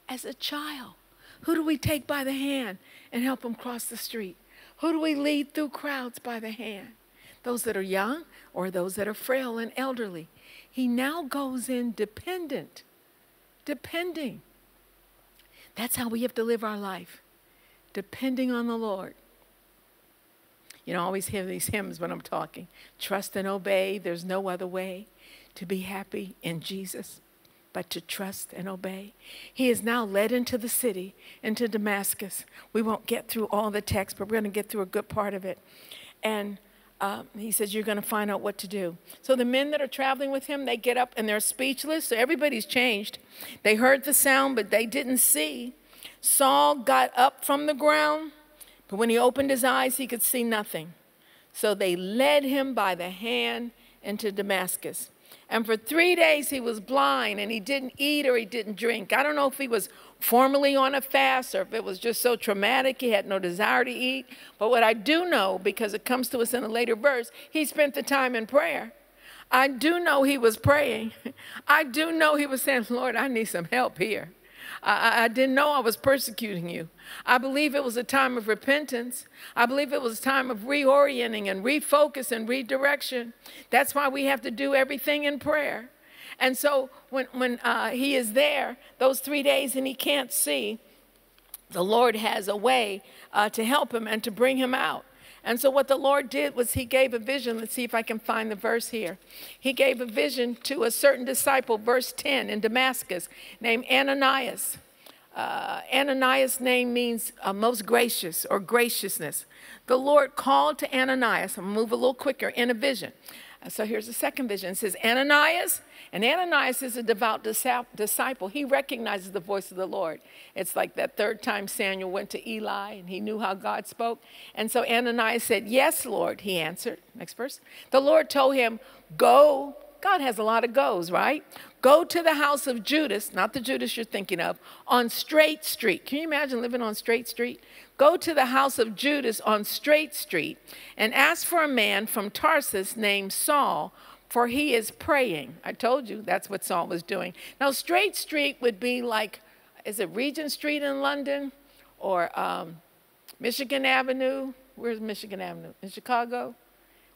as a child. Who do we take by the hand and help them cross the street? Who do we lead through crowds by the hand? Those that are young or those that are frail and elderly. He now goes in dependent depending. That's how we have to live our life, depending on the Lord. You know, I always hear these hymns when I'm talking. Trust and obey. There's no other way to be happy in Jesus but to trust and obey. He is now led into the city, into Damascus. We won't get through all the text, but we're going to get through a good part of it. And um, he says, You're going to find out what to do. So the men that are traveling with him, they get up and they're speechless. So everybody's changed. They heard the sound, but they didn't see. Saul got up from the ground, but when he opened his eyes, he could see nothing. So they led him by the hand into Damascus. And for three days he was blind and he didn't eat or he didn't drink. I don't know if he was formally on a fast or if it was just so traumatic he had no desire to eat. But what I do know, because it comes to us in a later verse, he spent the time in prayer. I do know he was praying. I do know he was saying, Lord, I need some help here. I, I, didn't know I was persecuting you. I believe it was a time of repentance. I believe it was a time of reorienting and refocus and redirection. That's why we have to do everything in prayer. And so when, when uh, he is there, those three days, and he can't see, the Lord has a way uh, to help him and to bring him out. And so, what the Lord did was He gave a vision. Let's see if I can find the verse here. He gave a vision to a certain disciple, verse 10, in Damascus, named Ananias. Uh, Ananias' name means uh, most gracious or graciousness. The Lord called to Ananias, I'm to move a little quicker, in a vision. So here's the second vision. It says, Ananias, and Ananias is a devout disciple. He recognizes the voice of the Lord. It's like that third time Samuel went to Eli and he knew how God spoke. And so Ananias said, Yes, Lord, he answered. Next verse. The Lord told him, Go. God has a lot of goes, right? Go to the house of Judas, not the Judas you're thinking of, on Straight Street. Can you imagine living on Straight Street? Go to the house of Judas on Straight Street and ask for a man from Tarsus named Saul, for he is praying. I told you that's what Saul was doing. Now, Straight Street would be like, is it Regent Street in London or um, Michigan Avenue? Where's Michigan Avenue? In Chicago?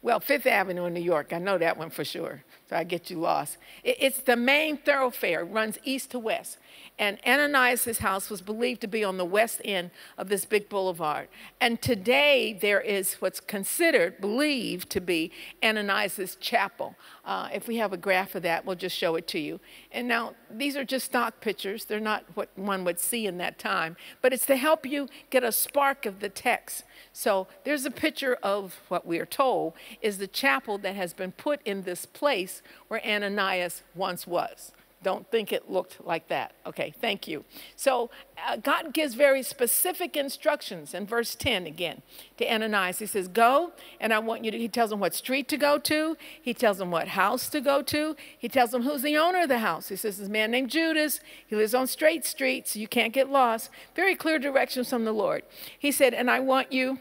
Well, Fifth Avenue in New York. I know that one for sure. So I get you lost. It's the main thoroughfare, it runs east to west. And Ananias' house was believed to be on the west end of this big boulevard. And today there is what's considered, believed to be Ananias' chapel. Uh, if we have a graph of that, we'll just show it to you. And now these are just stock pictures. They're not what one would see in that time, but it's to help you get a spark of the text. So there's a picture of what we are told is the chapel that has been put in this place where Ananias once was. Don't think it looked like that. Okay, thank you. So uh, God gives very specific instructions in verse 10 again to Ananias. He says, Go, and I want you to, he tells him what street to go to. He tells him what house to go to. He tells him who's the owner of the house. He says, This man named Judas. He lives on Straight streets. so you can't get lost. Very clear directions from the Lord. He said, And I want you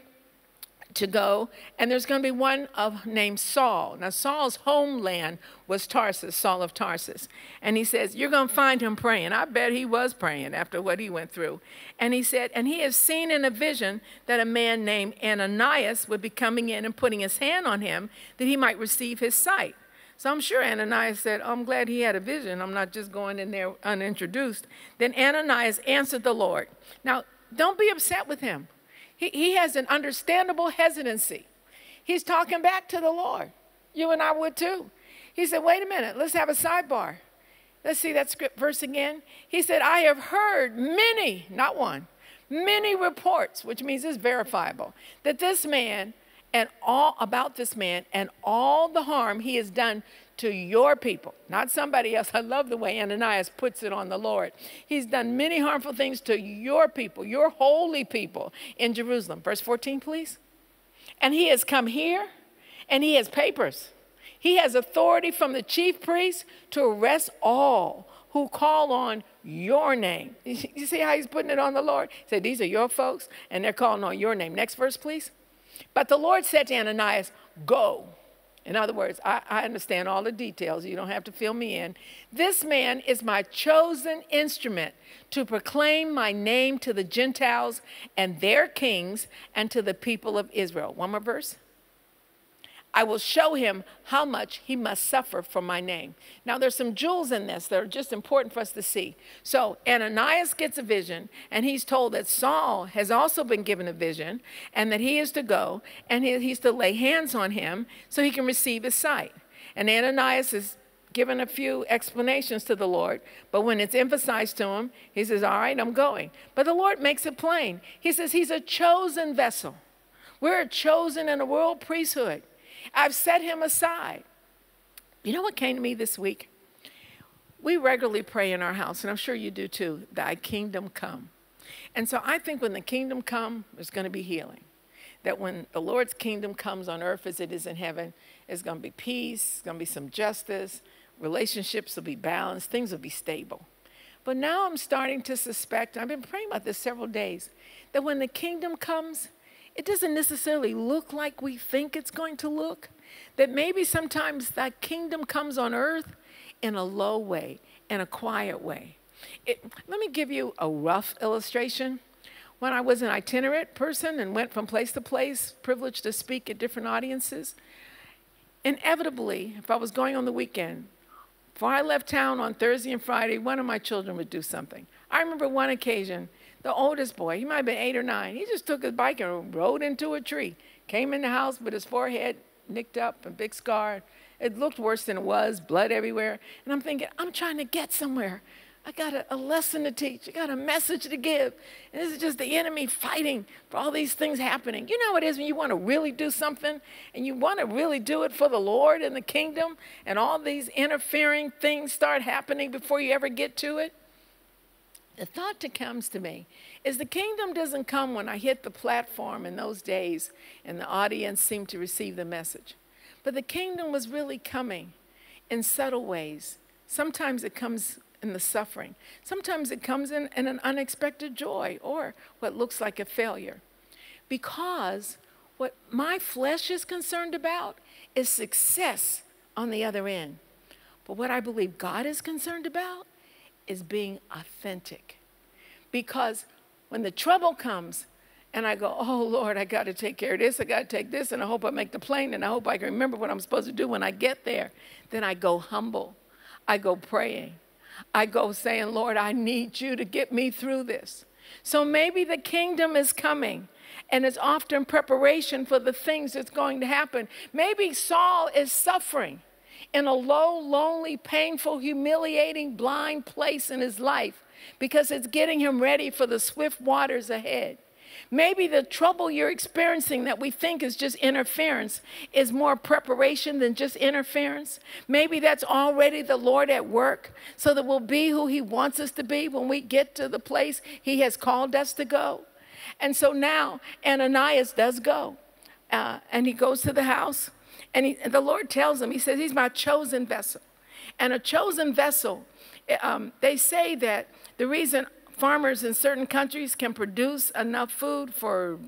to go, and there's going to be one of named Saul. Now Saul's homeland was Tarsus, Saul of Tarsus, and he says you're going to find him praying. I bet he was praying after what he went through. And he said, and he has seen in a vision that a man named Ananias would be coming in and putting his hand on him that he might receive his sight. So I'm sure Ananias said, oh, I'm glad he had a vision. I'm not just going in there unintroduced. Then Ananias answered the Lord. Now, don't be upset with him. He, he has an understandable hesitancy. He's talking back to the Lord. You and I would too. He said, Wait a minute, let's have a sidebar. Let's see that script verse again. He said, I have heard many, not one, many reports, which means it's verifiable, that this man and all about this man and all the harm he has done to your people, not somebody else. I love the way Ananias puts it on the Lord. He's done many harmful things to your people, your holy people in Jerusalem. Verse 14, please. And he has come here and he has papers. He has authority from the chief priest to arrest all who call on your name. You see how he's putting it on the Lord? He said, These are your folks, and they're calling on your name. Next verse, please. But the Lord said to Ananias, Go in other words, I, I, understand all the details. You don't have to fill me in. This man is my chosen instrument to proclaim my name to the Gentiles and their kings and to the people of Israel. One more verse. I will show him how much he must suffer for my name. Now, there's some jewels in this that are just important for us to see. So, Ananias gets a vision, and he's told that Saul has also been given a vision, and that he is to go, and he's to lay hands on him so he can receive his sight. And Ananias is given a few explanations to the Lord, but when it's emphasized to him, he says, All right, I'm going. But the Lord makes it plain. He says, He's a chosen vessel. We're a chosen and a royal priesthood. I've set him aside. You know what came to me this week? We regularly pray in our house, and I'm sure you do too, thy kingdom come. And so I think when the kingdom come, there's going to be healing. That when the Lord's kingdom comes on earth as it is in heaven, there's going to be peace, there's going to be some justice, relationships will be balanced, things will be stable. But now I'm starting to suspect, I've been praying about this several days, that when the kingdom comes, it doesn't necessarily look like we think it's going to look. That maybe sometimes that kingdom comes on earth in a low way, in a quiet way. It, let me give you a rough illustration. When I was an itinerant person and went from place to place, privileged to speak at different audiences, inevitably, if I was going on the weekend, before I left town on Thursday and Friday, one of my children would do something. I remember one occasion, the oldest boy, he might have been eight or nine, he just took his bike and rode into a tree. Came in the house with his forehead nicked up, a big scar. It looked worse than it was, blood everywhere. And I'm thinking, I'm trying to get somewhere. I got a, a, lesson to teach. I got a message to give. And this is just the enemy fighting for all these things happening. You know what it is when you want to really do something and you want to really do it for the Lord and the kingdom, and all these interfering things start happening before you ever get to it? The thought that comes to me is the kingdom doesn't come when I hit the platform in those days and the audience seemed to receive the message. But the kingdom was really coming in subtle ways. Sometimes it comes in the suffering, sometimes it comes in, in an unexpected joy or what looks like a failure. Because what my flesh is concerned about is success on the other end. But what I believe God is concerned about is being authentic. Because when the trouble comes, and I go, oh Lord, I got to take care of this, I got to take this, and I hope I make the plane, and I hope I can remember what I'm supposed to do when I get there. Then I go humble. I go praying. I go saying, Lord, I need you to get me through this. So maybe the kingdom is coming and it's often preparation for the things that's going to happen. Maybe Saul is suffering in a low, lonely, painful, humiliating, blind place in his life because it's getting him ready for the swift waters ahead. Maybe the trouble you're experiencing that we think is just interference is more preparation than just interference. Maybe that's already the Lord at work so that we'll be who He wants us to be when we get to the place He has called us to go. And so now Ananias does go. Uh, and he goes to the house and, he, and the Lord tells him, He says, He's my chosen vessel. And a chosen vessel, eh, um, they say that the reason farmers in certain countries can produce enough food for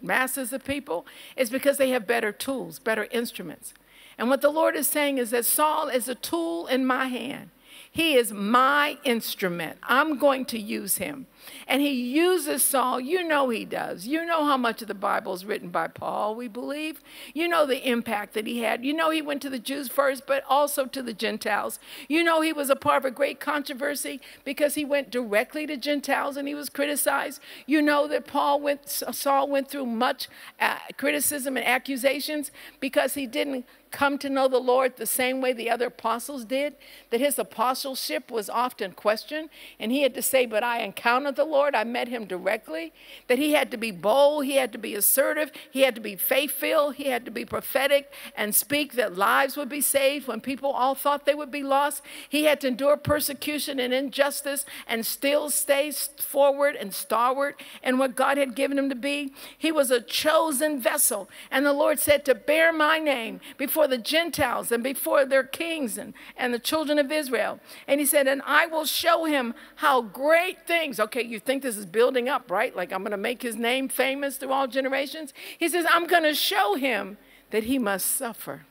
masses of people is because they have better tools, better instruments. And what the Lord is saying is that Saul is a tool in my hand. He is my instrument. I'm going to use him. And he uses Saul. You know he does. You know how much of the Bible is written by Paul, we believe. You know the impact that he had. You know he went to the Jews first, but also to the Gentiles. You know he was a part of a great controversy because he went directly to Gentiles and he was criticized. You know that Paul went, Saul went through much uh, criticism and accusations because he didn't come to know the Lord the same way the other apostles did, that his apostleship was often questioned, and he had to say, But I encountered the Lord, I met him directly, that he had to be bold, he had to be assertive, he had to be faithful, he had to be prophetic and speak that lives would be saved when people all thought they would be lost. He had to endure persecution and injustice and still stay forward and stalwart in what God had given him to be. He was a chosen vessel, and the Lord said to bear my name before before the Gentiles and before their kings and, and the children of Israel. And he said, And I will show him how great things. Okay, you think this is building up, right? Like I'm going to make his name famous through all generations. He says, I'm going to show him that he must suffer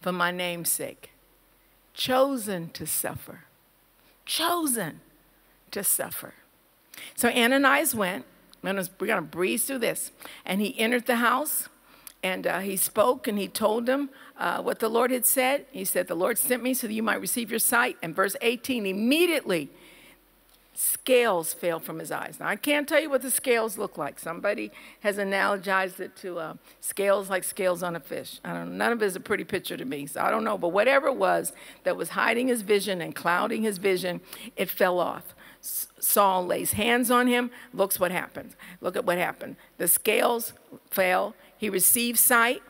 for my name's sake. Chosen to suffer. Chosen to suffer. So Ananias went. We're going to breeze through this. And he entered the house and uh, he spoke and he told them uh, what the Lord had said. He said, The Lord sent me so that you might receive your sight. And verse 18, immediately scales fell from his eyes. Now, I can't tell you what the scales look like. Somebody has analogized it to uh, scales like scales on a fish. I don't. None of it is a pretty picture to me, so I don't know. But whatever it was that was hiding his vision and clouding his vision, it fell off. Saul lays hands on him. Looks what happened. Look at what happened. The scales fell he received sight.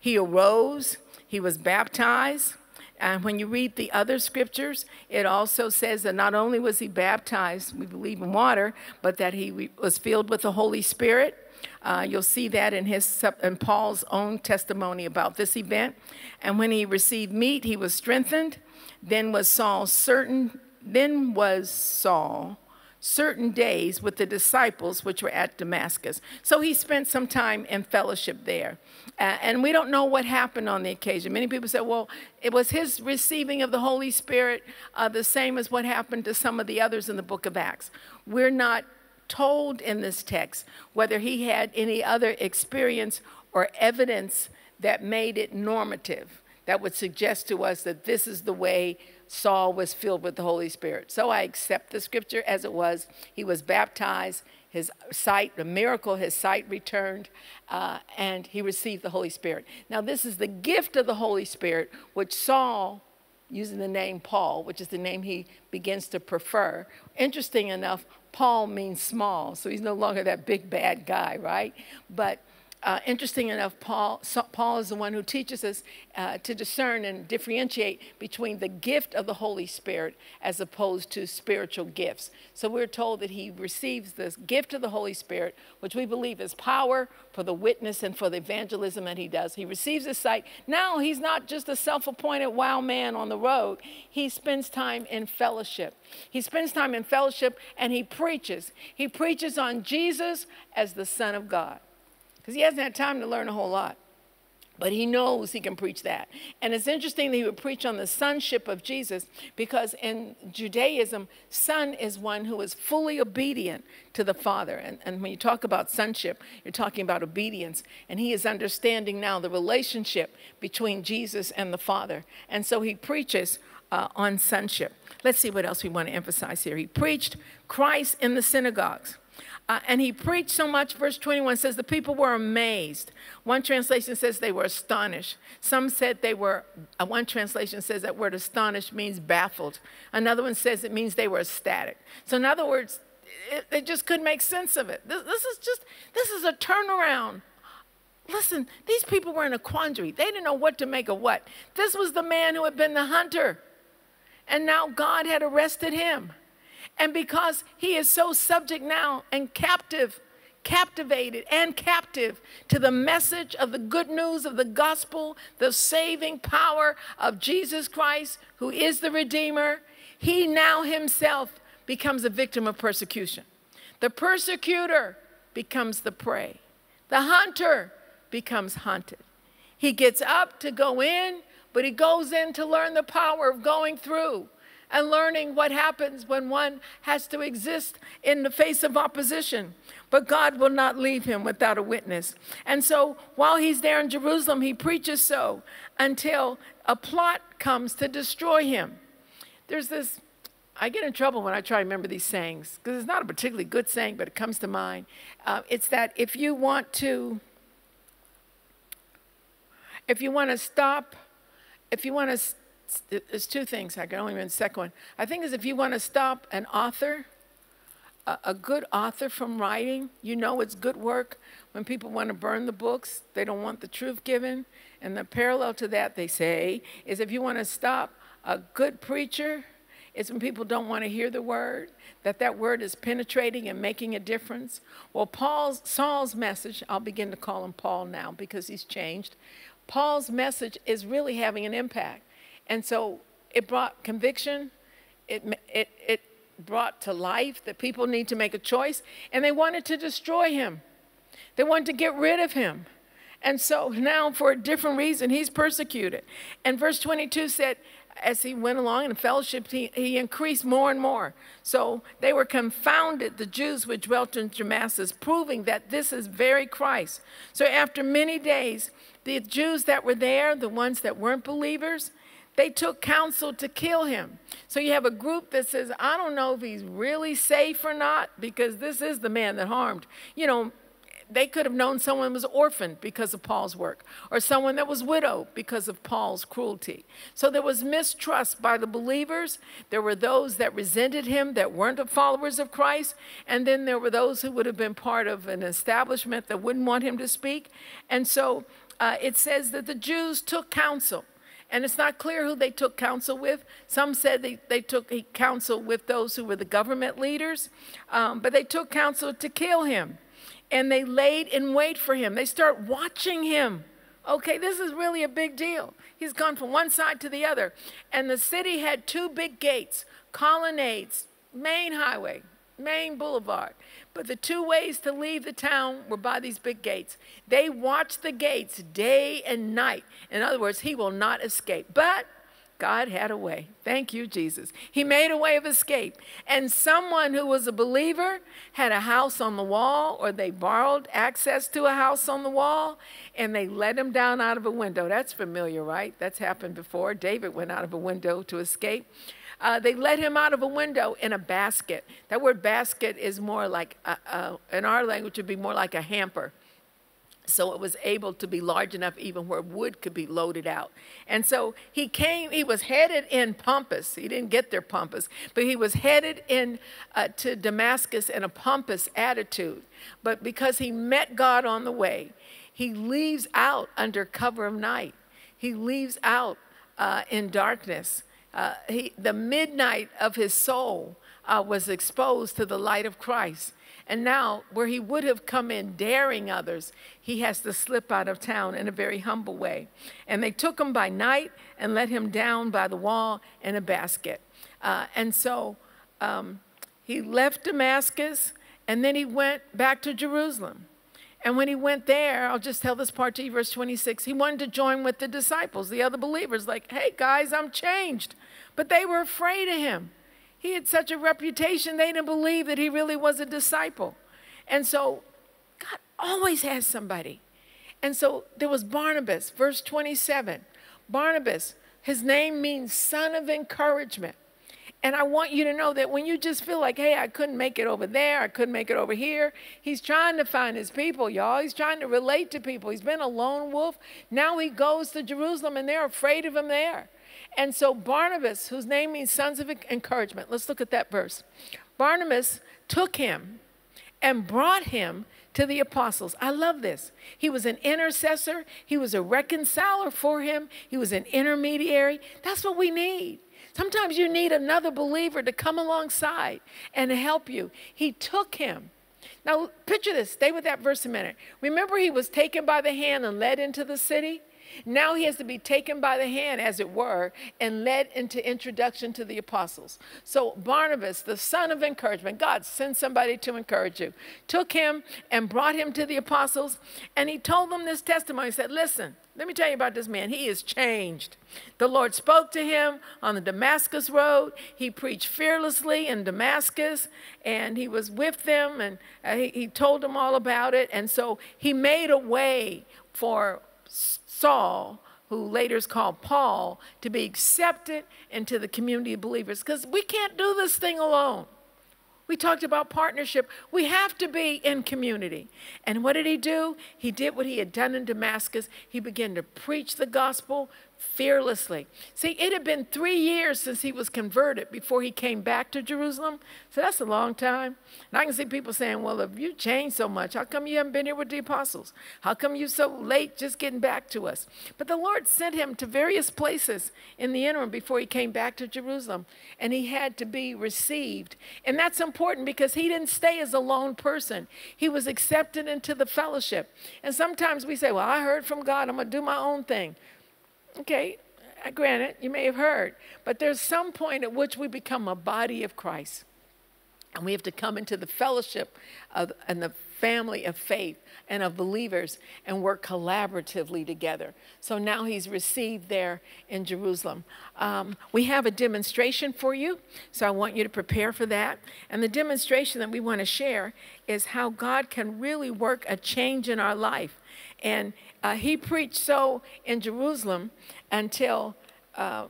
He arose. He was baptized. And when you read the other scriptures, it also says that not only was he baptized, we believe in water, but that he was filled with the Holy Spirit. Uh, you'll see that in his in Paul's own testimony about this event. And when he received meat, he was strengthened. Then was Saul certain. Then was Saul certain days with the disciples which were at Damascus. So he spent some time in fellowship there. Uh, and we don't know what happened on the occasion. Many people say, well, it was his receiving of the Holy Spirit uh, the same as what happened to some of the others in the book of Acts. We're not told in this text whether he had any other experience or evidence that made it normative, that would suggest to us that this is the way Saul was filled with the Holy Spirit. So I accept the scripture as it was. He was baptized, his sight, a miracle, his sight returned, uh, and he received the Holy Spirit. Now, this is the gift of the Holy Spirit, which Saul, using the name Paul, which is the name he begins to prefer. Interesting enough, Paul means small, so he's no longer that big bad guy, right? But uh, interesting enough, Paul, Paul is the one who teaches us uh, to discern and differentiate between the gift of the Holy Spirit as opposed to spiritual gifts. So we're told that he receives this gift of the Holy Spirit, which we believe is power for the witness and for the evangelism that he does. He receives his sight. Now he's not just a self appointed wow man on the road, he spends time in fellowship. He spends time in fellowship and he preaches. He preaches on Jesus as the Son of God because he hasn't had time to learn a whole lot. But he knows he can preach that. And it's interesting that he would preach on the sonship of Jesus because in Judaism, son is one who is fully obedient to the Father. And, and when you talk about sonship, you're talking about obedience. And he is understanding now the relationship between Jesus and the Father. And so he preaches uh, on sonship. Let's see what else we want to emphasize here. He preached Christ in the synagogues. Uh, and he preached so much, verse 21 says, the people were amazed. One translation says they were astonished. Some said they were, uh, one translation says that word astonished means baffled. Another one says it means they were ecstatic. So, in other words, it, they just couldn't make sense of it. This, this is just, this is a turnaround. Listen, these people were in a quandary. They didn't know what to make of what. This was the man who had been the hunter, and now God had arrested him. And because he is so subject now and captive, captivated and captive to the message of the good news of the gospel, the saving power of Jesus Christ, who is the Redeemer, he now himself becomes a victim of persecution. The persecutor becomes the prey. The hunter becomes hunted. He gets up to go in, but he goes in to learn the power of going through and learning what happens when one has to exist in the face of opposition. But God will not leave him without a witness. And so while he's there in Jerusalem, he preaches so until a plot comes to destroy him. There's this, I get in trouble when I try to remember these sayings because it's not a particularly good saying, but it comes to mind. Uh, it's that if you want to, if you want to stop, if you want to there's two things. I can only remember the second one. I think is if you want to stop an author, a, a, good author from writing, you know it's good work. When people want to burn the books, they don't want the truth given. And the parallel to that, they say, is if you want to stop a good preacher, it's when people don't want to hear the word, that that word is penetrating and making a difference. Well, Paul's Saul's message, I'll begin to call him Paul now because he's changed. Paul's message is really having an impact. And so it brought conviction, it, it, it brought to life that people need to make a choice, and they wanted to destroy him. They wanted to get rid of him. And so now, for a different reason, he's persecuted. And verse 22 said, as he went along in fellowship, he, he increased more and more. So they were confounded, the Jews which dwelt in Damascus, proving that this is very Christ. So after many days, the Jews that were there, the ones that weren't believers, they took counsel to kill him. So you have a group that says, I don't know if he's really safe or not, because this is the man that harmed. You know, they could have known someone was orphaned because of Paul's work, or someone that was widowed because of Paul's cruelty. So there was mistrust by the believers. There were those that resented him that weren't followers of Christ. And then there were those who would have been part of an establishment that wouldn't want him to speak. And so uh, it says that the Jews took counsel. And it's not clear who they took counsel with. Some said they, they took counsel with those who were the government leaders, um, but they took counsel to kill him. And they laid in wait for him. They start watching him. Okay, this is really a big deal. He's gone from one side to the other. And the city had two big gates, colonnades, main highway, main boulevard. But the two ways to leave the town were by these big gates. They watched the gates day and night. In other words, he will not escape. But God had a way. Thank you, Jesus. He made a way of escape. And someone who was a believer had a house on the wall, or they borrowed access to a house on the wall, and they let him down out of a window. That's familiar, right? That's happened before. David went out of a window to escape. Uh, they let him out of a window in a basket. That word basket is more like, a, a, in our language, would be more like a hamper. So it was able to be large enough even where wood could be loaded out. And so he came, he was headed in pompous. He didn't get there pompous, but he was headed in uh, to Damascus in a pompous attitude. But because he met God on the way, he leaves out under cover of night. He leaves out uh, in darkness uh, he, the midnight of his soul uh, was exposed to the light of Christ. And now, where he would have come in daring others, he has to slip out of town in a very humble way. And they took him by night and let him down by the wall in a basket. Uh, and so um, he left Damascus and then he went back to Jerusalem. And when he went there, I'll just tell this part to you, verse 26, he wanted to join with the disciples, the other believers, like, hey guys, I'm changed. But they were afraid of him. He had such a reputation, they didn't believe that he really was a disciple. And so God always has somebody. And so there was Barnabas, verse 27. Barnabas, his name means son of encouragement. And I want you to know that when you just feel like, hey, I couldn't make it over there, I couldn't make it over here, he's trying to find his people, y'all. He's trying to relate to people. He's been a lone wolf. Now he goes to Jerusalem and they're afraid of him there. And so Barnabas, whose name means sons of encouragement, let's look at that verse. Barnabas took him and brought him to the apostles. I love this. He was an intercessor, he was a reconciler for him, he was an intermediary. That's what we need. Sometimes you need another believer to come alongside and help you. He took him. Now, picture this. Stay with that verse a minute. Remember, he was taken by the hand and led into the city? Now he has to be taken by the hand, as it were, and led into introduction to the apostles. So Barnabas, the son of encouragement, God sent somebody to encourage you, took him and brought him to the apostles, and he told them this testimony. He said, Listen, let me tell you about this man. He is changed. The Lord spoke to him on the Damascus road. He preached fearlessly in Damascus, and he was with them, and uh, he, he told them all about it. And so he made a way for Saul, who later is called Paul, to be accepted into the community of believers because we can't do this thing alone. We talked about partnership. We have to be in community. And what did he do? He did what he had done in Damascus. He began to preach the gospel, fearlessly. See, it had been three years since he was converted before he came back to Jerusalem. So that's a long time. And I can see people saying, well, if you changed so much, how come you haven't been here with the apostles? How come you're so late just getting back to us? But the Lord sent him to various places in the interim before he came back to Jerusalem. And he had to be received. And that's important because he didn't stay as a lone person, he was accepted into the fellowship. And sometimes we say, well, I heard from God, I'm going to do my own thing. Okay, uh, granted, you may have heard, but there's some point at which we become a body of Christ. And we have to come into the fellowship of, and the family of faith and of believers and work collaboratively together. So now he's received there in Jerusalem. Um, we have a demonstration for you, so I want you to prepare for that. And the demonstration that we want to share is how God can really work a change in our life. And uh, he preached so in Jerusalem until uh,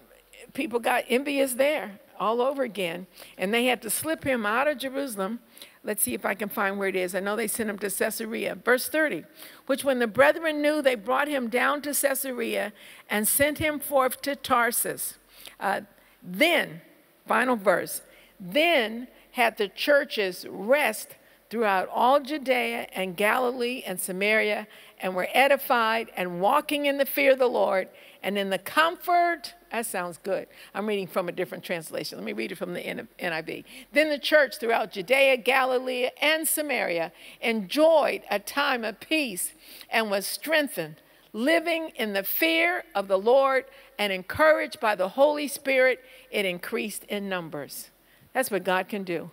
people got envious there all over again. And they had to slip him out of Jerusalem. Let's see if I can find where it is. I know they sent him to Caesarea. Verse 30, which when the brethren knew, they brought him down to Caesarea and sent him forth to Tarsus. Uh, then, final verse, then had the churches rest throughout all Judea and Galilee and Samaria and were edified and walking in the fear of the Lord and in the comfort. That sounds good. I'm reading from a different translation. Let me read it from the NIV. Then the church throughout Judea, Galilee, and Samaria enjoyed a time of peace and was strengthened, living in the fear of the Lord and encouraged by the Holy Spirit. It increased in numbers. That's what God can do.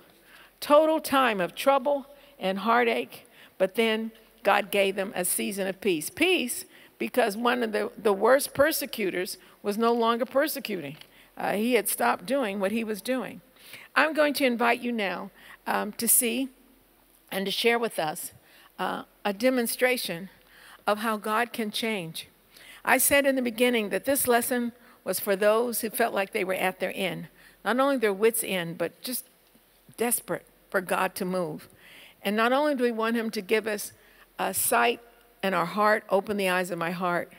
Total time of trouble and heartache, but then God gave them a season of peace. Peace because one of the, the worst persecutors was no longer persecuting. Uh, he had stopped doing what he was doing. I'm going to invite you now um, to see and to share with us uh, a demonstration of how God can change. I said in the beginning that this lesson was for those who felt like they were at their end, not only their wits' end, but just desperate for God to move. And not only do we want Him to give us a sight and our heart, open the eyes of my heart.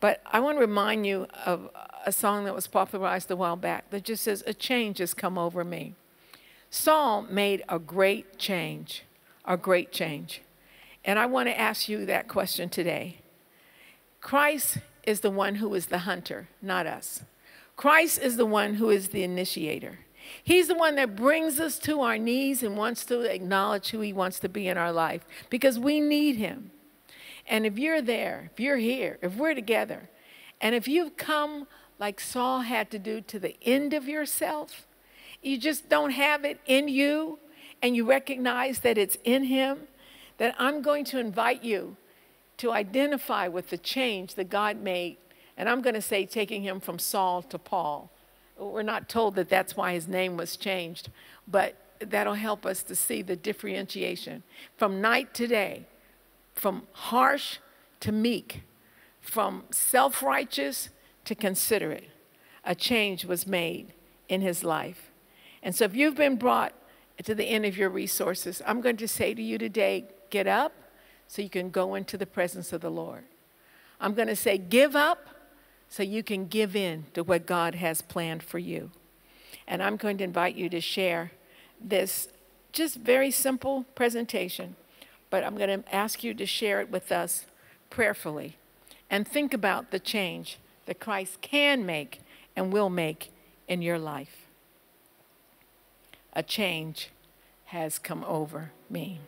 But I want to remind you of a song that was popularized a while back that just says, A change has come over me. Saul made a great change, a great change. And I want to ask you that question today. Christ is the one who is the hunter, not us. Christ is the one who is the initiator. He's the one that brings us to our knees and wants to acknowledge who He wants to be in our life because we need Him. And if you're there, if you're here, if we're together, and if you've come like Saul had to do to the end of yourself, you just don't have it in you, and you recognize that it's in Him, then I'm going to invite you to identify with the change that God made. And I'm going to say, taking him from Saul to Paul. We're not told that that's why his name was changed, but that'll help us to see the differentiation from night to day, from harsh to meek, from self righteous to considerate. A change was made in his life. And so, if you've been brought to the end of your resources, I'm going to say to you today get up so you can go into the presence of the Lord. I'm going to say give up so you can give in to what God has planned for you. And I'm going to invite you to share this just very simple presentation, but I'm going to ask you to share it with us prayerfully and think about the change that Christ can make and will make in your life. A change has come over me.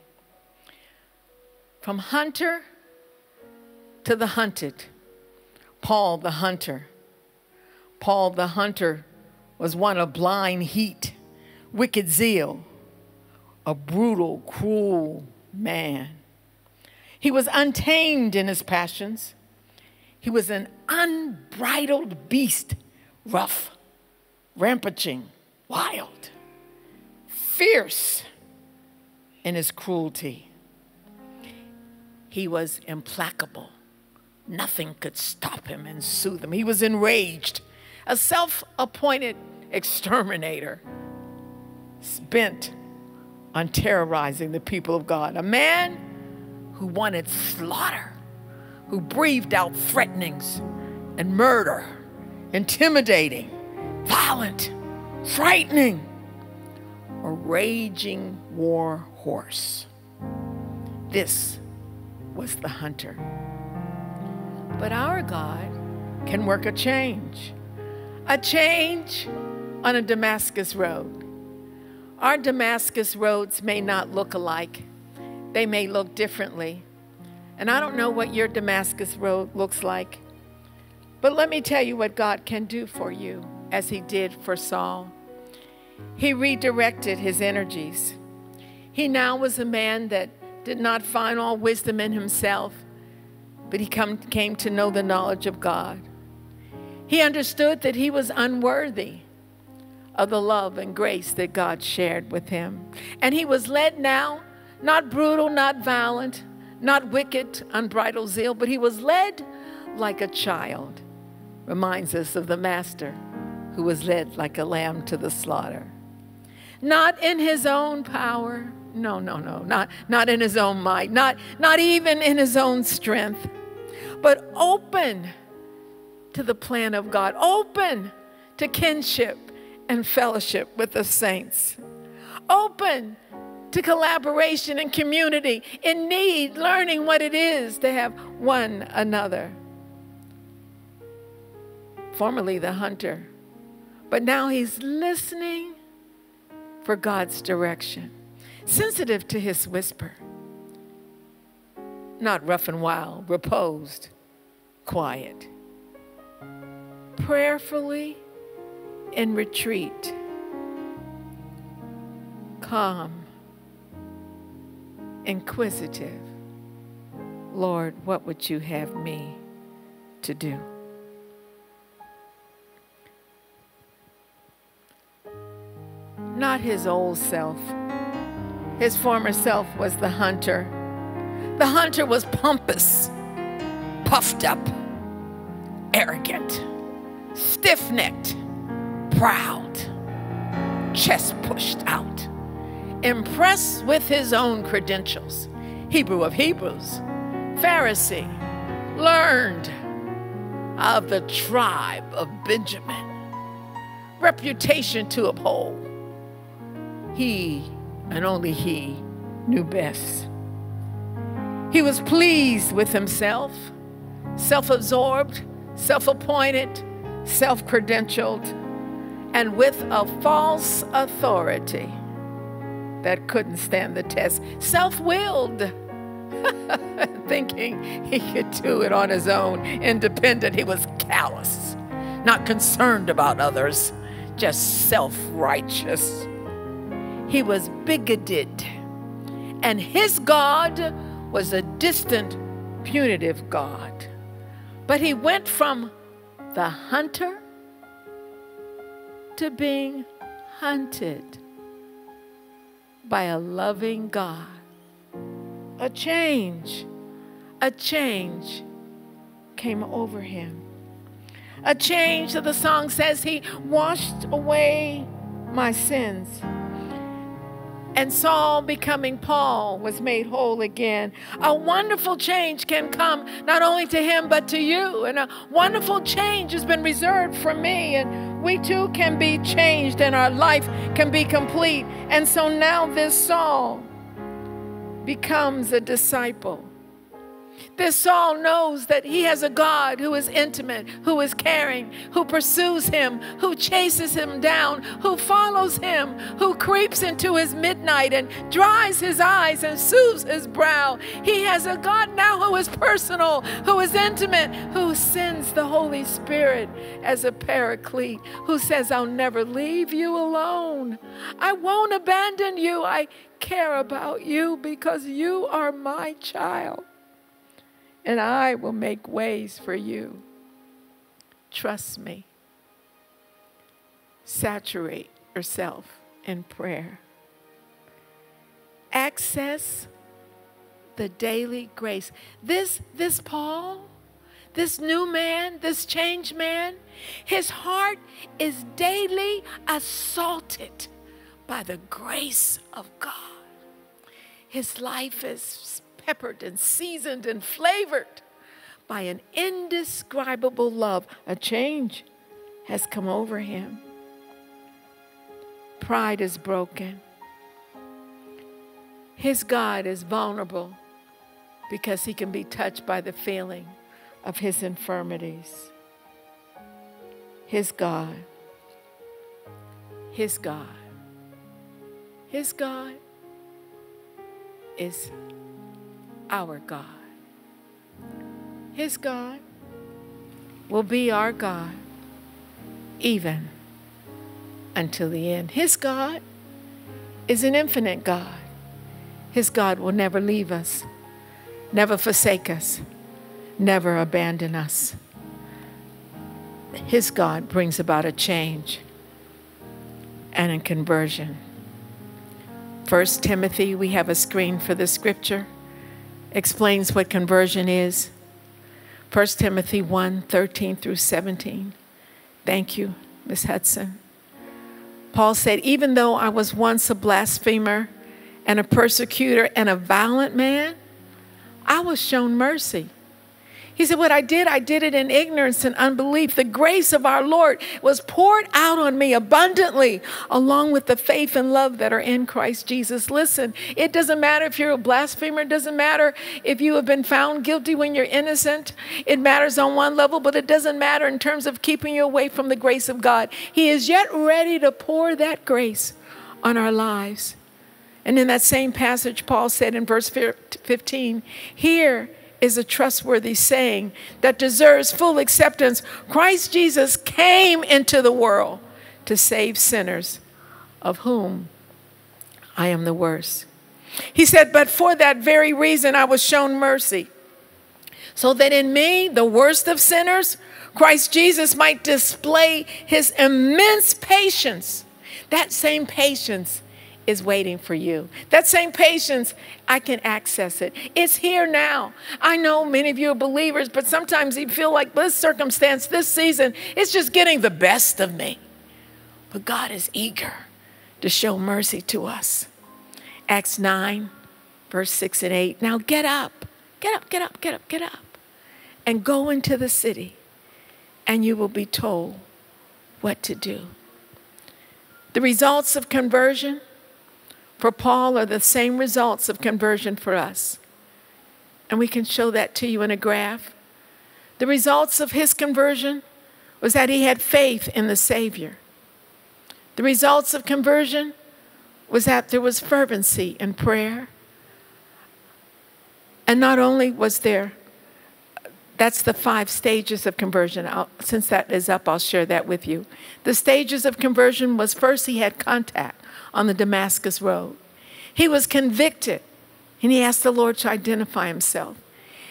From hunter to the hunted Paul the hunter. Paul the hunter was one of blind heat, wicked zeal, a brutal, cruel man. He was untamed in his passions. He was an unbridled beast, rough, rampaging, wild, fierce in his cruelty. He was implacable. Nothing could stop him and soothe him. He was enraged, a self appointed exterminator, bent on terrorizing the people of God. A man who wanted slaughter, who breathed out threatenings and murder, intimidating, violent, frightening, a raging war horse. This was the hunter. But our God can work a change, a change on a Damascus road. Our Damascus roads may not look alike, they may look differently. And I don't know what your Damascus road looks like, but let me tell you what God can do for you, as He did for Saul. He redirected his energies. He now was a man that did not find all wisdom in himself, but he come, came to know the knowledge of God. He understood that he was unworthy of the love and grace that God shared with him. And he was led now, not brutal, not violent, not wicked, unbridled zeal, but he was led like a child. Reminds us of the master who was led like a lamb to the slaughter. Not in his own power. No, no, no. Not, not in his own might. Not, not even in his own strength. But open to the plan of God. Open to kinship and fellowship with the saints. Open to collaboration and community in need, learning what it is to have one another. Formerly the hunter, but now he's listening for God's direction, sensitive to his whisper, not rough and wild, reposed, quiet, prayerfully in retreat, calm, inquisitive. Lord, what would you have me to do? Not his old self. His former self was the hunter. The hunter was pompous, puffed up, arrogant, stiff necked proud, chest pushed out, impressed with his own credentials, Hebrew of Hebrews, Pharisee, learned of the tribe of Benjamin, reputation to uphold. He and only he knew best. He was pleased with himself, self absorbed, self appointed, self credentialed and with a false authority that couldn't stand the test, self willed, thinking he could do it on his own, independent. He was callous, not concerned about others, just self righteous. He was bigoted, and his God was a distant, punitive God. But he went from the hunter to being hunted by a loving God. A change, a change came over him. A change that the song says he washed away my sins and Saul becoming Paul was made whole again. A wonderful change can come not only to him but to you. And a wonderful change has been reserved for me. And we too can be changed and our life can be complete. And so now this Saul becomes a disciple. This Saul knows that he has a God who is intimate, who is caring, who pursues him, who chases him down, who follows him, who creeps into his midnight and dries his eyes and soothes his brow. He has a God now who is personal, who is intimate, who sends the Holy Spirit as a paraclete, who says, I'll never leave you alone. I won't abandon you. I care about you because you are my child and I will make ways for you. Trust me. Saturate yourself in prayer. Access the daily grace. This, this Paul, this new man, this changed man, his heart is daily assaulted by the grace of God. His life is peppered and seasoned and flavored by an indescribable love. A change has come over him. Pride is broken. His God is vulnerable because he can be touched by the feeling of his infirmities. His God, his God, his God is our God. His God will be our God even until the end. His God is an infinite God. His God will never leave us, never forsake us, never abandon us. His God brings about a change and a conversion. First Timothy, we have a screen for the scripture explains what conversion is. 1 Timothy 1 13 through 17. Thank you, Miss Hudson. Paul said, Even though I was once a blasphemer and a persecutor and a violent man, I was shown mercy he said, What I did, I did it in ignorance and unbelief. The grace of our Lord was poured out on me abundantly, along with the faith and love that are in Christ Jesus. Listen, it doesn't matter if you're a blasphemer, it doesn't matter if you have been found guilty when you're innocent. It matters on one level, but it doesn't matter in terms of keeping you away from the grace of God. He is yet ready to pour that grace on our lives. And in that same passage, Paul said in verse 15, Here, is a trustworthy saying that deserves full acceptance. Christ Jesus came into the world to save sinners, of whom I am the worst. He said, But for that very reason I was shown mercy, so that in me, the worst of sinners, Christ Jesus might display his immense patience. That same patience is waiting for you. That same patience, I can access it. It's here now. I know many of you are believers, but sometimes you feel like this circumstance, this season, it's just getting the best of me. But God is eager to show mercy to us. Acts 9, verse 6 and 8. Now get up, get up, get up, get up, get up, and go into the city, and you will be told what to do. The results of conversion for Paul are the same results of conversion for us. And we can show that to you in a graph. The results of his conversion was that he had faith in the Savior. The results of conversion was that there was fervency in prayer. And not only was there, that's the five stages of conversion. I'll, since that is up, I'll share that with you. The stages of conversion was first he had contact on the Damascus Road. He was convicted and he asked the Lord to identify himself.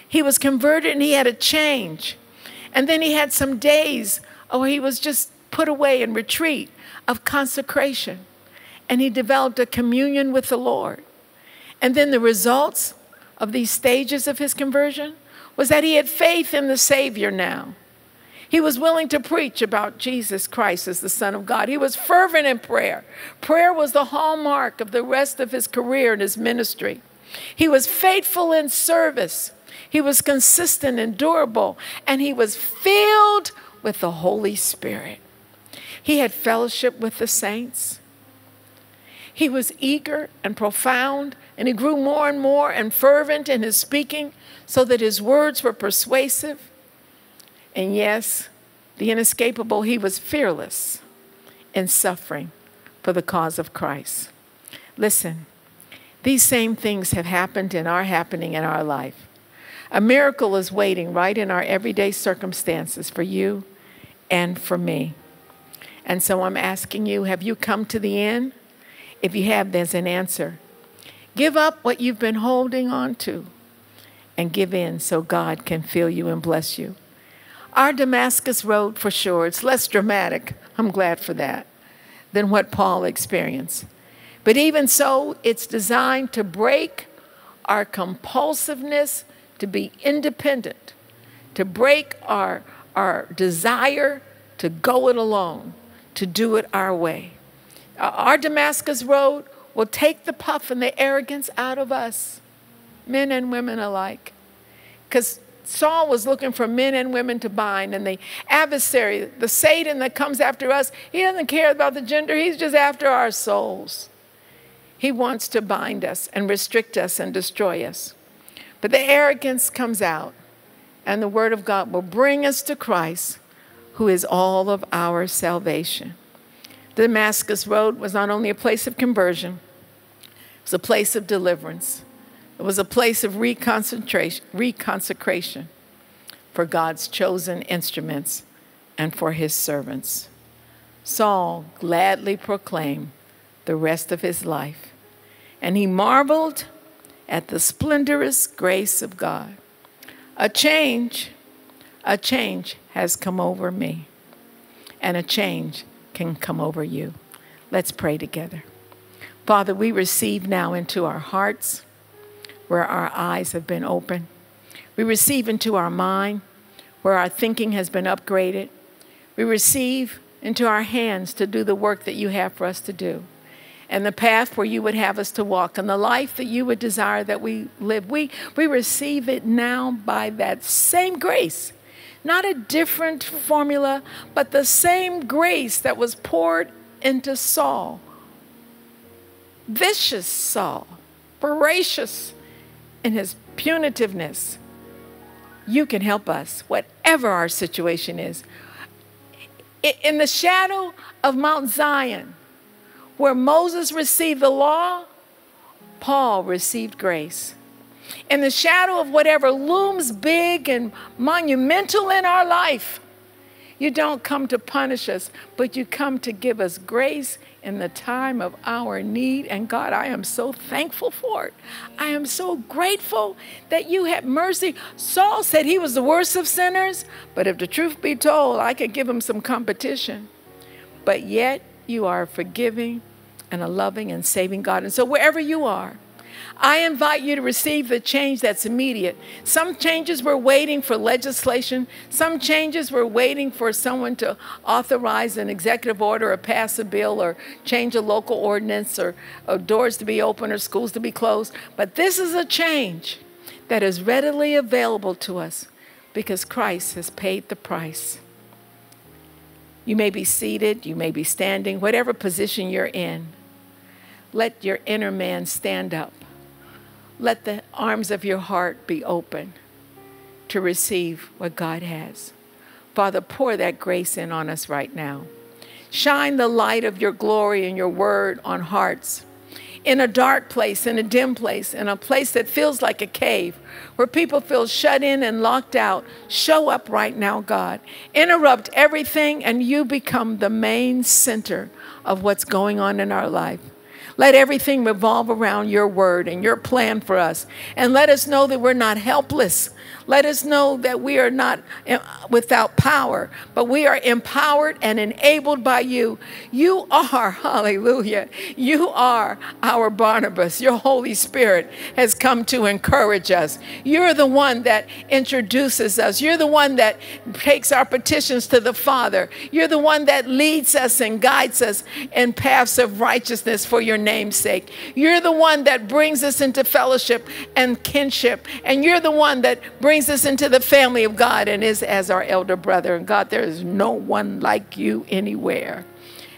He was converted and he had a change. And then he had some days where he was just put away in retreat of consecration. And he developed a communion with the Lord. And then the results of these stages of his conversion was that he had faith in the Savior now. He was willing to preach about Jesus Christ as the Son of God. He was fervent in prayer. Prayer was the hallmark of the rest of his career and his ministry. He was faithful in service. He was consistent and durable, and he was filled with the Holy Spirit. He had fellowship with the saints. He was eager and profound, and he grew more and more and fervent in his speaking, so that his words were persuasive. And yes, the inescapable, he was fearless in suffering for the cause of Christ. Listen, these same things have happened and are happening in our life. A miracle is waiting right in our everyday circumstances for you and for me. And so I'm asking you have you come to the end? If you have, there's an answer. Give up what you've been holding on to and give in so God can fill you and bless you. Our Damascus Road, for sure, it's less dramatic. I'm glad for that than what Paul experienced. But even so, it's designed to break our compulsiveness to be independent, to break our, our desire to go it alone, to do it our way. Uh, our Damascus Road will take the puff and the arrogance out of us, men and women alike. Because Saul was looking for men and women to bind, and the adversary, the Satan that comes after us, he doesn't care about the gender, he's just after our souls. He wants to bind us and restrict us and destroy us. But the arrogance comes out, and the Word of God will bring us to Christ, who is all of our salvation. The Damascus Road was not only a place of conversion, it was a place of deliverance. It was a place of reconsecration for God's chosen instruments and for his servants. Saul gladly proclaimed the rest of his life, and he marveled at the splendorous grace of God. A change, a change has come over me, and a change can come over you. Let's pray together. Father, we receive now into our hearts where our eyes have been opened. We receive into our mind where our thinking has been upgraded. We receive into our hands to do the work that you have for us to do and the path where you would have us to walk and the life that you would desire that we live. We, we receive it now by that same grace not a different formula, but the same grace that was poured into Saul. Vicious Saul, voracious in his punitiveness. You can help us, whatever our situation is. In the shadow of Mount Zion, where Moses received the law, Paul received grace in the shadow of whatever looms big and monumental in our life. You don't come to punish us, but you come to give us grace in the time of our need. And God, I am so thankful for it. I am so grateful that you had mercy. Saul said he was the worst of sinners, but if the truth be told, I could give him some competition. But yet, you are forgiving and a loving and saving God. And so, wherever you are, I invite you to receive the change that's immediate. Some changes we're waiting for legislation. Some changes we're waiting for someone to authorize an executive order or pass a bill or change a local ordinance or, or doors to be open or schools to be closed. But this is a change that is readily available to us because Christ has paid the price. You may be seated, you may be standing, whatever position you're in. Let your inner man stand up let the arms of your heart be open to receive what God has. Father, pour that grace in on us right now. Shine the light of your glory and your word on hearts. In a dark place, in a dim place, in a place that feels like a cave, where people feel shut in and locked out, show up right now, God. Interrupt everything, and you become the main center of what's going on in our life. Let everything revolve around your word and your plan for us. And let us know that we're not helpless. Let us know that we are not uh, without power, but we are empowered and enabled by you. You are, hallelujah, you are our Barnabas. Your Holy Spirit has come to encourage us. You're the one that introduces us. You're the one that takes our petitions to the Father. You're the one that leads us and guides us in paths of righteousness for your name's sake. You're the one that brings us into fellowship and kinship. And you're the one that brings us into the family of God and is as our elder brother. And God, there is no one like you anywhere.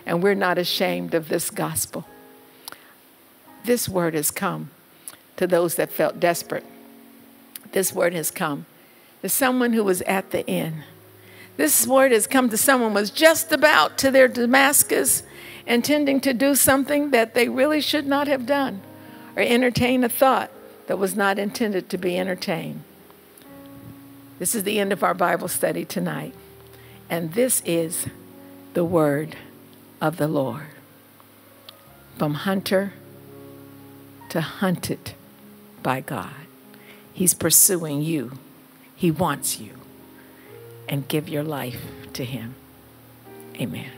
And we're not ashamed of this gospel. this word has come to those that felt desperate. This word has come to someone who was at the end. This word has come to someone who was just about to their Damascus, intending to do something that they really should not have done, or entertain a thought that was not intended to be entertained. This is the end of our Bible study tonight. And this is the word of the Lord. From hunter to hunted by God. He's pursuing you, He wants you. And give your life to Him. Amen.